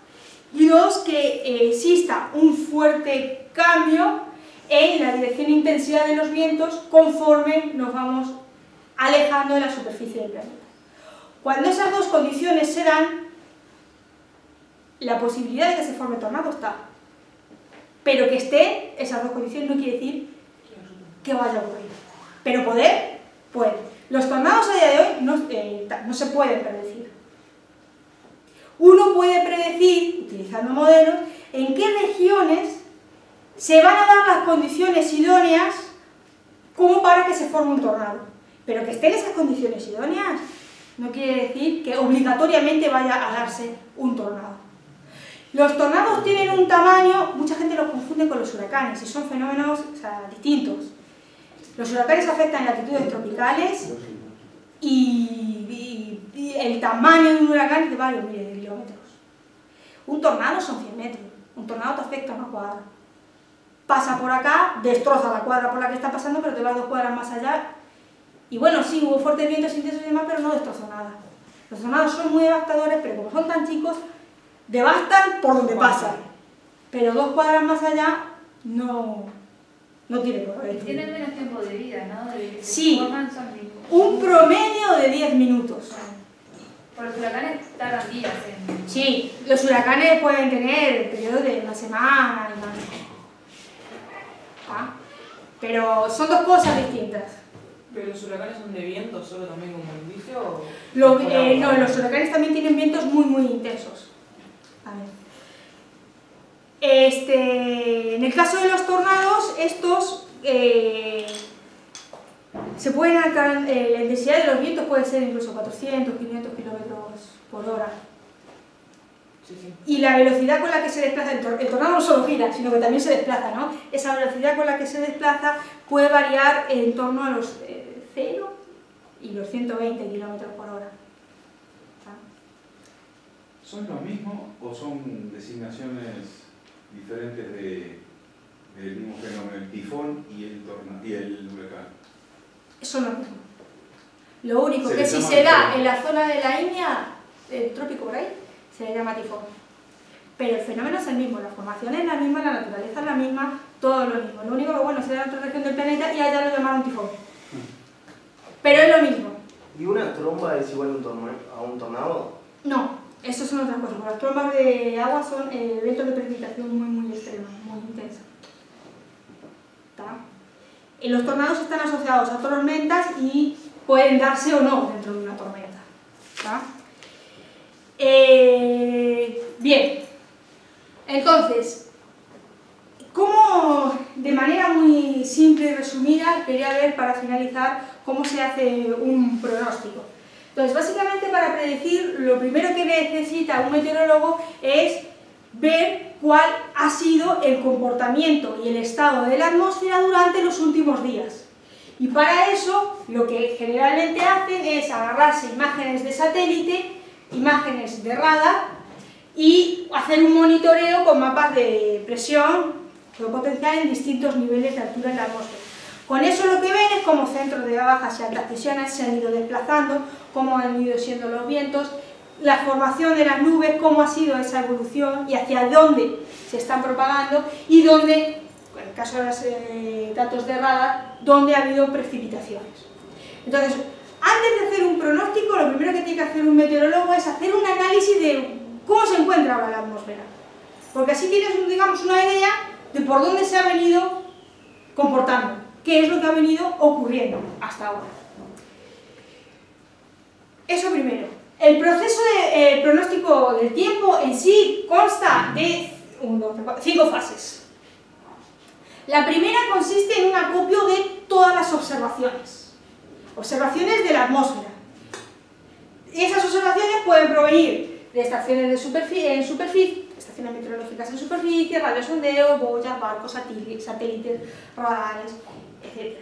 y dos, que eh, exista un fuerte cambio en la dirección e intensidad de los vientos conforme nos vamos alejando de la superficie del planeta. Cuando esas dos condiciones se dan, la posibilidad de que se forme tornado está. Pero que esté esas dos condiciones no quiere decir que vaya a ocurrir. Pero poder, puede. Los tornados a día de hoy no, eh, no se pueden predecir. Uno puede predecir, utilizando modelos, en qué regiones se van a dar las condiciones idóneas como para que se forme un tornado. Pero que estén esas condiciones idóneas no quiere decir que obligatoriamente vaya a darse un tornado. Los tornados tienen un tamaño, mucha gente los confunde con los huracanes y son fenómenos o sea, distintos. Los huracanes afectan latitudes tropicales y, y- y el tamaño de un huracán es de varios miles de kilómetros. Un tornado son 100 metros, un tornado te afecta a una cuadra. Pasa por acá, destroza la cuadra por la que está pasando, pero te va dos cuadras más allá. Y bueno, sí, hubo fuertes vientos intensos y demás, pero no destrozó nada. Los tornados son muy devastadores, pero como son tan chicos, devastan por donde pasan. Pero dos cuadras más allá no, no tienen por qué destruir. Tienen menos tiempo de vida, ¿no? De Sí. Un promedio de 10 minutos. Por los huracanes tardan días en... Sí, los huracanes pueden tener periodos de una semana y más. ¿Ah? Pero son dos cosas distintas. ¿Pero los huracanes son de viento solo también como indicio? o- Lo- eh, no, los huracanes también tienen vientos muy, muy intensos. A ver. Este, en el caso de los tornados, estos eh, se pueden alcan- eh, la intensidad de los vientos puede ser incluso 400, 500 kilómetros por hora. Sí, sí. Y la velocidad con la que se desplaza, el, tor- el tornado no solo gira, sino que también se desplaza, ¿no? Esa velocidad con la que se desplaza puede variar en torno a los eh, 0 y los 120 kilómetros por hora. ¿Son lo mismo o son designaciones diferentes de, del mismo fenómeno, el tifón y el, torna- y el huracán? Eso no es lo mismo. Lo único Se que si se da en la zona de la India, el trópico por ahí, se le llama tifón. Pero el fenómeno es el mismo, la formación es la misma, la naturaleza es la misma, todo lo mismo. Lo único que bueno, se da en otra región del planeta y allá lo llamaron tifón. Pero es lo mismo. ¿Y una tromba es igual a un tornado? No, eso son otras cosas. Las trombas de agua son eh, eventos de precipitación muy, muy extremos, muy intensos. Y los tornados están asociados a tormentas y pueden darse o no dentro de una tormenta. Eh, bien, entonces, ¿cómo, de manera muy simple y resumida, quería ver para finalizar cómo se hace un pronóstico? Entonces, básicamente para predecir, lo primero que necesita un meteorólogo es ver cuál ha sido el comportamiento y el estado de la atmósfera durante los últimos días. Y para eso, lo que generalmente hacen es agarrarse imágenes de satélite, imágenes de radar y hacer un monitoreo con mapas de presión geopotencial en distintos niveles de altura en la atmósfera. Con eso lo que ven es cómo centros de bajas y altas presiones se han ido desplazando, cómo han ido siendo los vientos, la formación de las nubes, cómo ha sido esa evolución y hacia dónde se están propagando y dónde, en el caso de los eh, datos de radar, dónde ha habido precipitaciones. Entonces, antes de hacer un pronóstico, lo primero que tiene que hacer un meteorólogo es hacer un análisis de cómo se encuentra ahora la atmósfera. Porque así tienes, digamos, una idea de por dónde se ha venido comportando, qué es lo que ha venido ocurriendo hasta ahora. Eso primero. El proceso de pronóstico del tiempo en sí consta de cinco fases. La primera consiste en un acopio de todas las observaciones. Observaciones de la atmósfera. Y esas observaciones pueden provenir de estaciones de en superficie, estaciones meteorológicas en superficie, radiosondeos, boyas, barcos, satélites, radares, etc.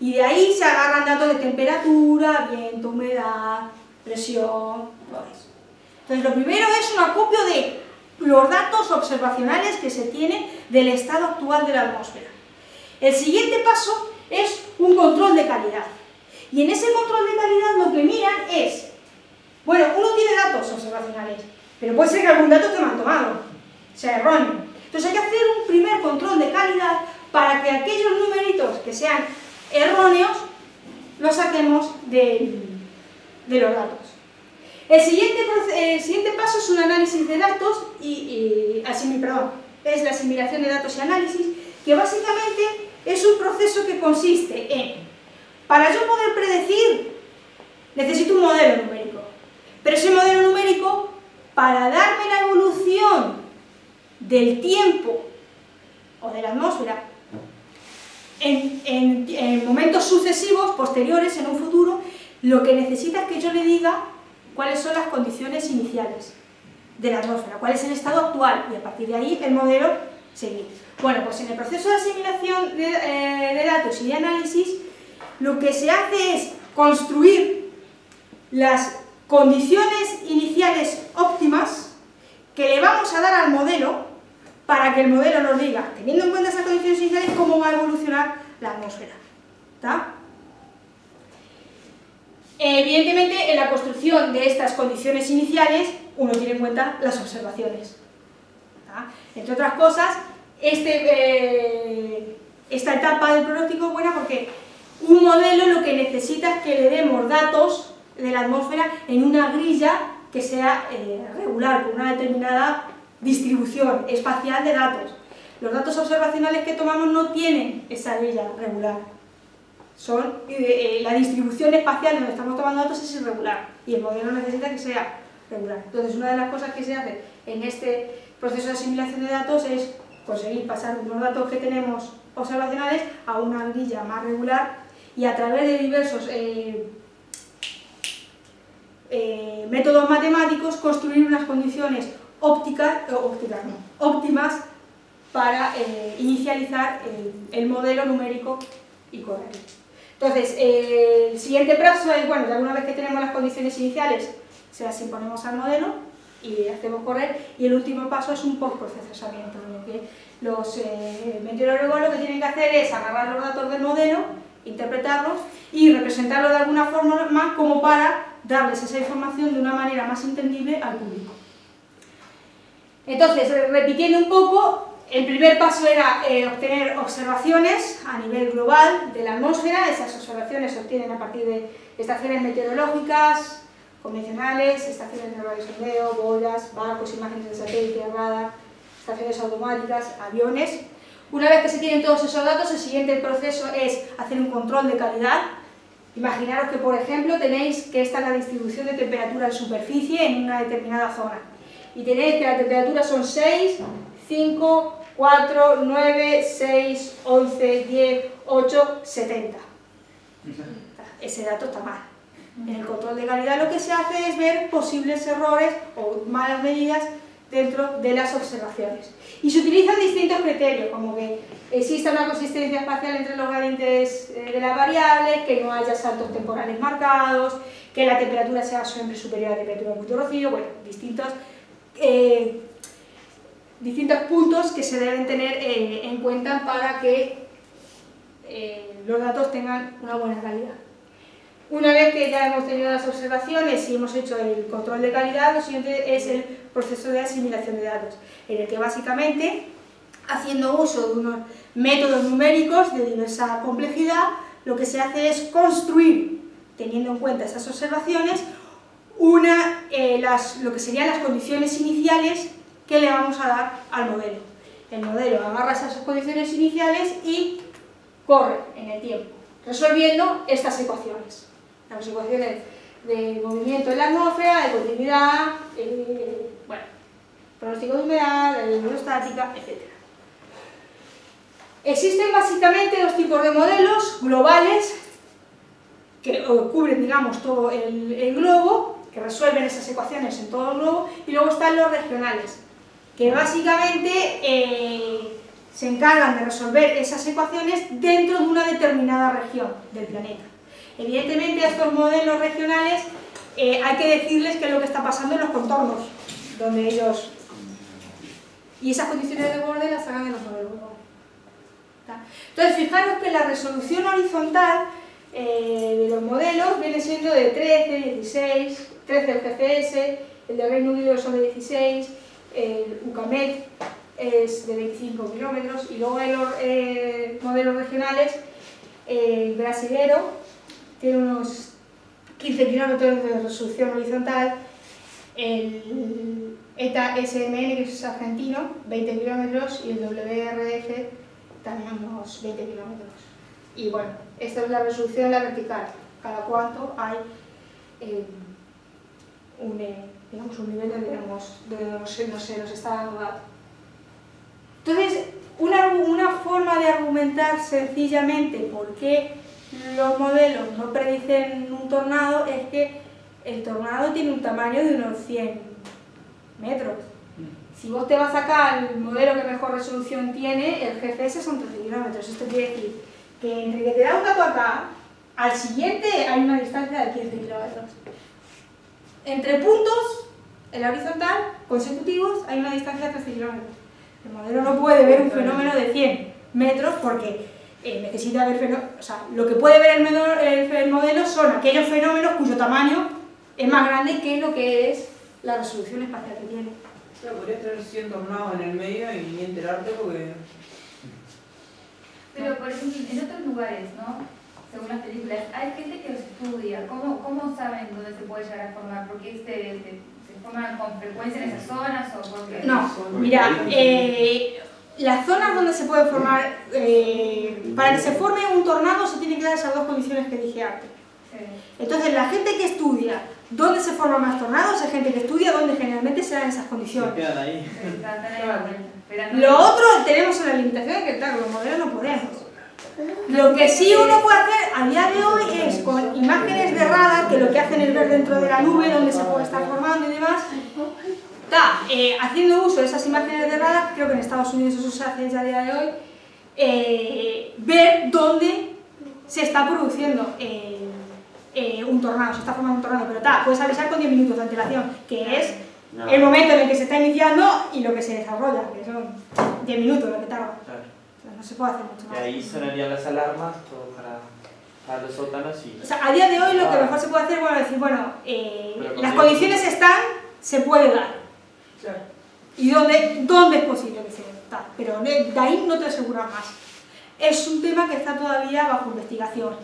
Y de ahí se agarran datos de temperatura, viento, humedad, presión, todo eso. Entonces lo primero es un acopio de los datos observacionales que se tienen del estado actual de la atmósfera. El siguiente paso es un control de calidad. Y en ese control de calidad lo que miran es, bueno, uno tiene datos observacionales, pero puede ser que algún dato te han tomado, sea erróneo. Entonces hay que hacer un primer control de calidad para que aquellos numeritos que sean erróneos los saquemos de, de los datos. El siguiente, el siguiente paso es un análisis de datos y, y perdón, es la asimilación de datos y análisis, que básicamente es un proceso que consiste en, para yo poder predecir, necesito un modelo numérico, pero ese modelo numérico, para darme la evolución del tiempo o de la atmósfera en, en- en momentos sucesivos, posteriores, en un futuro, lo que necesita es que yo le diga cuáles son las condiciones iniciales de la atmósfera, cuál es el estado actual y a partir de ahí el modelo seguir. Bueno, pues en el proceso de asimilación de, eh, de datos y de análisis, lo que se hace es construir las condiciones iniciales óptimas que le vamos a dar al modelo para que el modelo nos diga, teniendo en cuenta esas condiciones iniciales, cómo va a evolucionar la atmósfera. ¿Está? Evidentemente, en la construcción de estas condiciones iniciales, uno tiene en cuenta las observaciones. Entre otras cosas, este, eh, esta etapa del pronóstico es buena porque Un modelo lo que necesita es que le demos datos de la atmósfera en una grilla que sea eh, regular, con una determinada distribución espacial de datos. Los datos observacionales que tomamos no tienen esa grilla regular. Son, eh, la distribución espacial donde estamos tomando datos es irregular y el modelo necesita que sea regular. Entonces, una de las cosas que se hace en este proceso de asimilación de datos es conseguir pasar unos datos que tenemos observacionales a una grilla más regular y a través de diversos eh, eh, métodos matemáticos construir unas condiciones ópticas, ópticas óptimas para eh, inicializar el, modelo numérico y correr. Entonces, el siguiente paso es, bueno, ya una vez que tenemos las condiciones iniciales, se las imponemos al modelo y hacemos correr, y el último paso es un postprocesamiento, que los eh, meteorólogos lo que tienen que hacer es agarrar los datos del modelo, interpretarlos y representarlos de alguna forma más como para darles esa información de una manera más entendible al público. Entonces, repitiendo un poco, el primer paso era eh, obtener observaciones a nivel global de la atmósfera, esas observaciones se obtienen a partir de estaciones meteorológicas convencionales, estaciones de radiosondeo, boyas, barcos, imágenes de satélite, radar, estaciones automáticas, aviones. Una vez que se tienen todos esos datos, el siguiente proceso es hacer un control de calidad. Imaginaros que, por ejemplo, tenéis que esta es la distribución de temperatura de superficie en una determinada zona. Y tenéis que la temperatura son 6, 5, 4, 9, 6, 11, 10, 8, 70. Ese dato está mal. En el control de calidad lo que se hace es ver posibles errores o malas medidas dentro de las observaciones. Y se utilizan distintos criterios, como que exista una consistencia espacial entre los gradientes eh, de las variables, que no haya saltos temporales marcados, que la temperatura sea siempre superior a la temperatura de punto rocío, bueno, distintos, eh, distintos puntos que se deben tener eh, en cuenta para que los datos tengan una buena calidad. Una vez que ya hemos tenido las observaciones y hemos hecho el control de calidad, lo siguiente es el proceso de asimilación de datos, en el que básicamente, haciendo uso de unos métodos numéricos de diversa complejidad, lo que se hace es construir, teniendo en cuenta esas observaciones, una, eh, las, lo que serían las condiciones iniciales que le vamos a dar al modelo. El modelo agarra esas condiciones iniciales y corre en el tiempo, resolviendo estas ecuaciones las ecuaciones de movimiento en la atmósfera, de continuidad, eh, bueno, pronóstico de humedad, la hidrostática, etc. Existen básicamente dos tipos de modelos globales que cubren, digamos, todo el, globo, que resuelven esas ecuaciones en todo el globo, y luego están los regionales, que básicamente eh, se encargan de resolver esas ecuaciones dentro de una determinada región del planeta. Evidentemente a estos modelos regionales eh, hay que decirles qué es lo que está pasando en los contornos, donde ellos... Y esas condiciones de borde las hagan en los modelos Entonces, fijaros que la resolución horizontal eh, de los modelos viene siendo de 13, 16, 13 el GCS, el de Reino Unido son de 16, el UCAMET es de 25 kilómetros y luego los eh, modelos regionales el brasilero tiene unos 15 kilómetros de resolución horizontal, el ETA SMN, que es argentino, 20 kilómetros, y el WRF también unos 20 kilómetros. Y bueno, esta es la resolución la vertical, cada cuánto hay eh, un, eh, digamos, un nivel de, digamos, de no sé, no sé, nos está dando. Entonces, una, una forma de argumentar sencillamente por qué los modelos no predicen un tornado es que el tornado tiene un tamaño de unos 100 metros. Si vos te vas acá al modelo que mejor resolución tiene, el GPS son 13 kilómetros. Esto quiere decir que entre que te da un dato acá, al siguiente hay una distancia de 15 kilómetros. Entre puntos, en horizontal, consecutivos, hay una distancia de 13 kilómetros. El modelo no puede ver un fenómeno de 100 metros porque eh, necesita ver fenómenos, o sea, lo que puede ver el, modelo son aquellos fenómenos cuyo tamaño es más grande que lo que es la resolución espacial que tiene. Pero podrías tener 100 tornados en el medio y ni enterarte porque... Pero por ejemplo, en otros lugares, ¿no? según las películas, hay gente que los estudia. ¿Cómo, cómo saben dónde se puede llegar a formar? ¿Por qué se, se, se forman con frecuencia en esas zonas? O porque... No, mira, eh, las zonas donde se puede formar, eh, para que se forme un tornado se tienen que dar esas dos condiciones que dije antes. Entonces, la gente que estudia dónde se forman más tornados es gente que estudia dónde generalmente se dan esas condiciones. ahí. Lo otro, tenemos la limitación de que, claro, los modelos no podemos. Lo que sí uno puede hacer a día de hoy es con imágenes de radar, que lo que hacen es ver dentro de la nube donde se puede estar formando y demás, está eh, haciendo uso de esas imágenes de radar, creo que en Estados Unidos eso se hace ya a día de hoy, eh, ver dónde se está produciendo eh, eh, un tornado, se está formando un tornado, pero está, puedes avisar con 10 minutos de antelación, que es No. el momento en el que se está iniciando y lo que se desarrolla, que son 10 minutos lo que tarda. Claro. No se puede hacer mucho Y más. ahí sonarían las alarmas, todo para, para los sótanos y... O sea, a día de hoy lo que Ah. mejor se puede hacer es bueno, decir, bueno, eh, las condiciones están, se puede dar. ¿Y dónde, dónde es posible que se da? Pero de, ahí no te aseguras más. Es un tema que está todavía bajo investigación.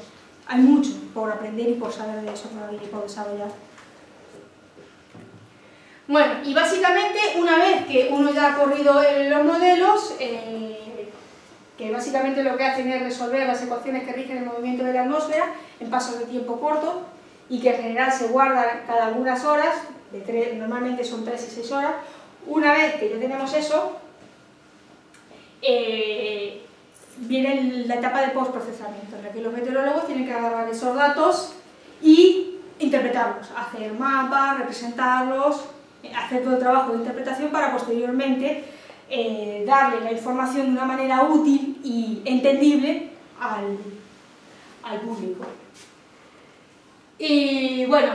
Hay mucho por aprender y por saber de eso todavía y por desarrollar. Bueno, y básicamente una vez que uno ya ha corrido los modelos, eh, que básicamente lo que hacen es resolver las ecuaciones que rigen el movimiento de la atmósfera en pasos de tiempo corto y que en general se guardan cada algunas horas, normalmente son 3 y 6 horas, una vez que ya tenemos eso, eh, viene la etapa de postprocesamiento, en la que los meteorólogos tienen que agarrar esos datos y interpretarlos, hacer mapas, representarlos, hacer todo el trabajo de interpretación para posteriormente eh, darle la información de una manera útil y entendible al, al público. Y bueno,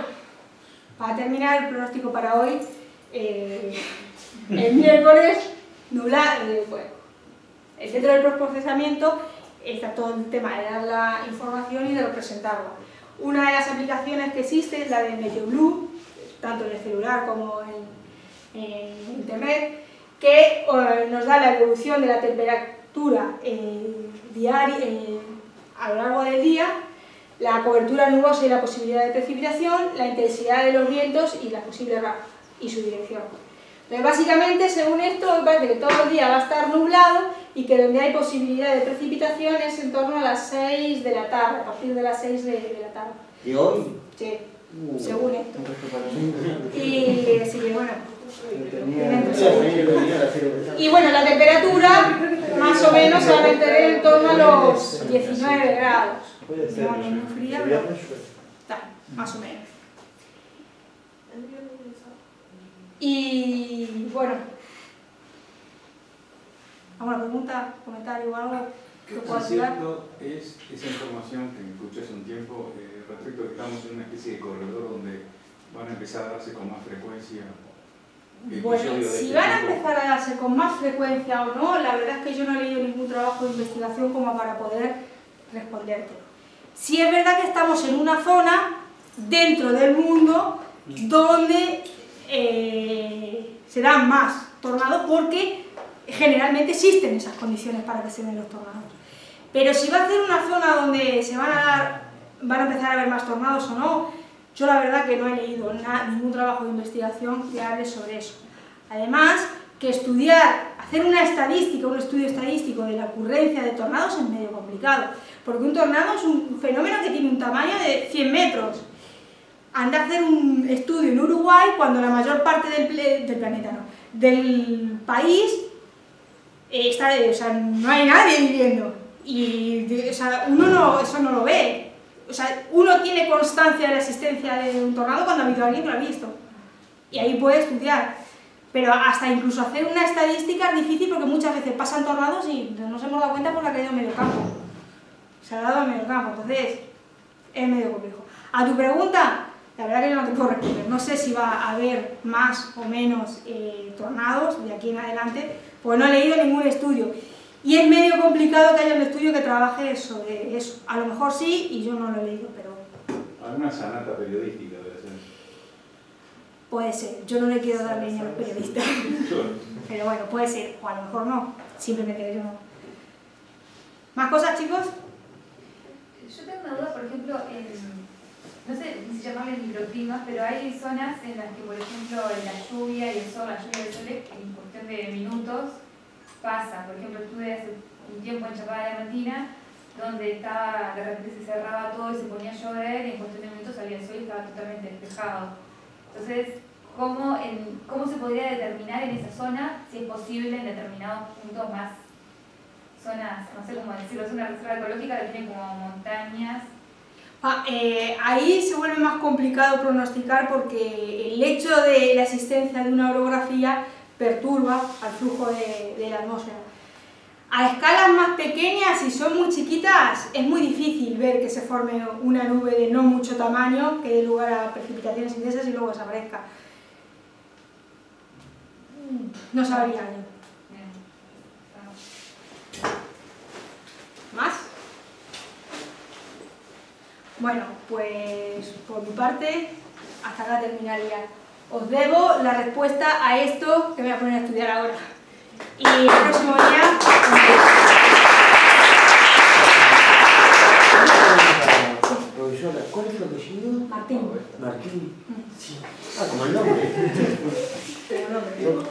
para terminar el pronóstico para hoy, eh, el miércoles nublado, eh, bueno, eh, dentro del postprocesamiento está todo el tema de dar la información y de representarla. Una de las aplicaciones que existe es la de MeteoBlue, tanto en el celular como en, internet, que eh, nos da la evolución de la temperatura diaria a lo largo del día, la cobertura nubosa y la posibilidad de precipitación, la intensidad de los vientos y la posible ráfaga y su dirección. Entonces, básicamente, según esto, parece que todo el día va a estar nublado y que donde hay posibilidad de precipitación es en torno a las 6 de la tarde, a partir de las 6 de, de la tarde. ¿Y hoy? Sí, Uh, según esto. Y que bueno. Y bueno, la temperatura más o menos se va a mantener en torno a los 19 grados. Puede ser. No, no muy fría, pero está, más o menos. Y bueno, ¿alguna pregunta, comentario o algo que ¿Qué pueda tan ayudar? cierto es esa información que escuché hace un tiempo eh, respecto a que estamos en una especie de corredor donde van a empezar a darse con más frecuencia Bueno, de si este van a empezar a darse con más frecuencia o no, la verdad es que yo no he leído ningún trabajo de investigación como para poder responderte. Sí es verdad que estamos en una zona dentro del mundo donde eh, se dan más tornados porque generalmente existen esas condiciones para que se den los tornados. Pero si va a ser una zona donde se van a dar, van a empezar a haber más tornados o no, yo la verdad que no he leído ningún trabajo de investigación que hable sobre eso. Además, que estudiar, hacer una estadística, un estudio estadístico de la ocurrencia de tornados es medio complicado, porque un tornado es un fenómeno que tiene un tamaño de 100 metros. Anda a hacer un estudio en Uruguay cuando la mayor parte del, planeta, no, del país eh, está, o sea, no hay nadie viviendo. Y de- o sea, uno no, eso no lo ve. O sea, uno tiene constancia de la existencia de un tornado cuando ha habido alguien que lo ha visto. Y ahí puede estudiar. Pero hasta incluso hacer una estadística es difícil porque muchas veces pasan tornados y no nos hemos dado cuenta porque ha caído en medio campo. Se ha dado en medio campo, entonces es medio complejo. A tu pregunta, la verdad que yo no te puedo responder. No sé si va a haber más o menos eh, tornados de aquí en adelante, porque no he leído ningún estudio. Y es medio complicado que haya un estudio que trabaje sobre eso. A lo mejor sí y yo no lo he leído, pero Alguna sanata periodística debe ser. puede ser. Yo no le quiero dar leña a los periodistas. Pero bueno, puede ser, o a lo mejor no. Simplemente yo no. ¿Más cosas, chicos? Yo tengo una duda, por ejemplo, en, no sé si llamarle microclimas, pero hay zonas en las que, por ejemplo, la lluvia y el sol, la lluvia y el sol, en cuestión de minutos, pasa. Por ejemplo, estuve hace un tiempo en Chapada Diamantina, donde estaba, de repente se cerraba todo y se ponía a llover, y en cuestión de minutos salía el sol y estaba totalmente despejado. Entonces, ¿cómo, ¿cómo se podría determinar en esa zona si es posible en determinados puntos más zonas, no sé cómo decirlo, es una reserva ecológica que tiene como montañas? Ah, eh, ahí se vuelve más complicado pronosticar porque el hecho de la existencia de una orografía perturba al flujo de, de la atmósfera. A escalas más pequeñas, si son muy chiquitas, es muy difícil ver que se forme una nube de no mucho tamaño que dé lugar a precipitaciones intensas y luego desaparezca. No sabría yo. ¿Más? Bueno, pues por mi parte, hasta acá terminaría. Os debo la respuesta a esto que me voy a poner a estudiar ahora. Y el próximo día... Profesora, ¿cuál es tu apellido? Martín. Martín. Sí. Ah, como el nombre. Pero no, Yo,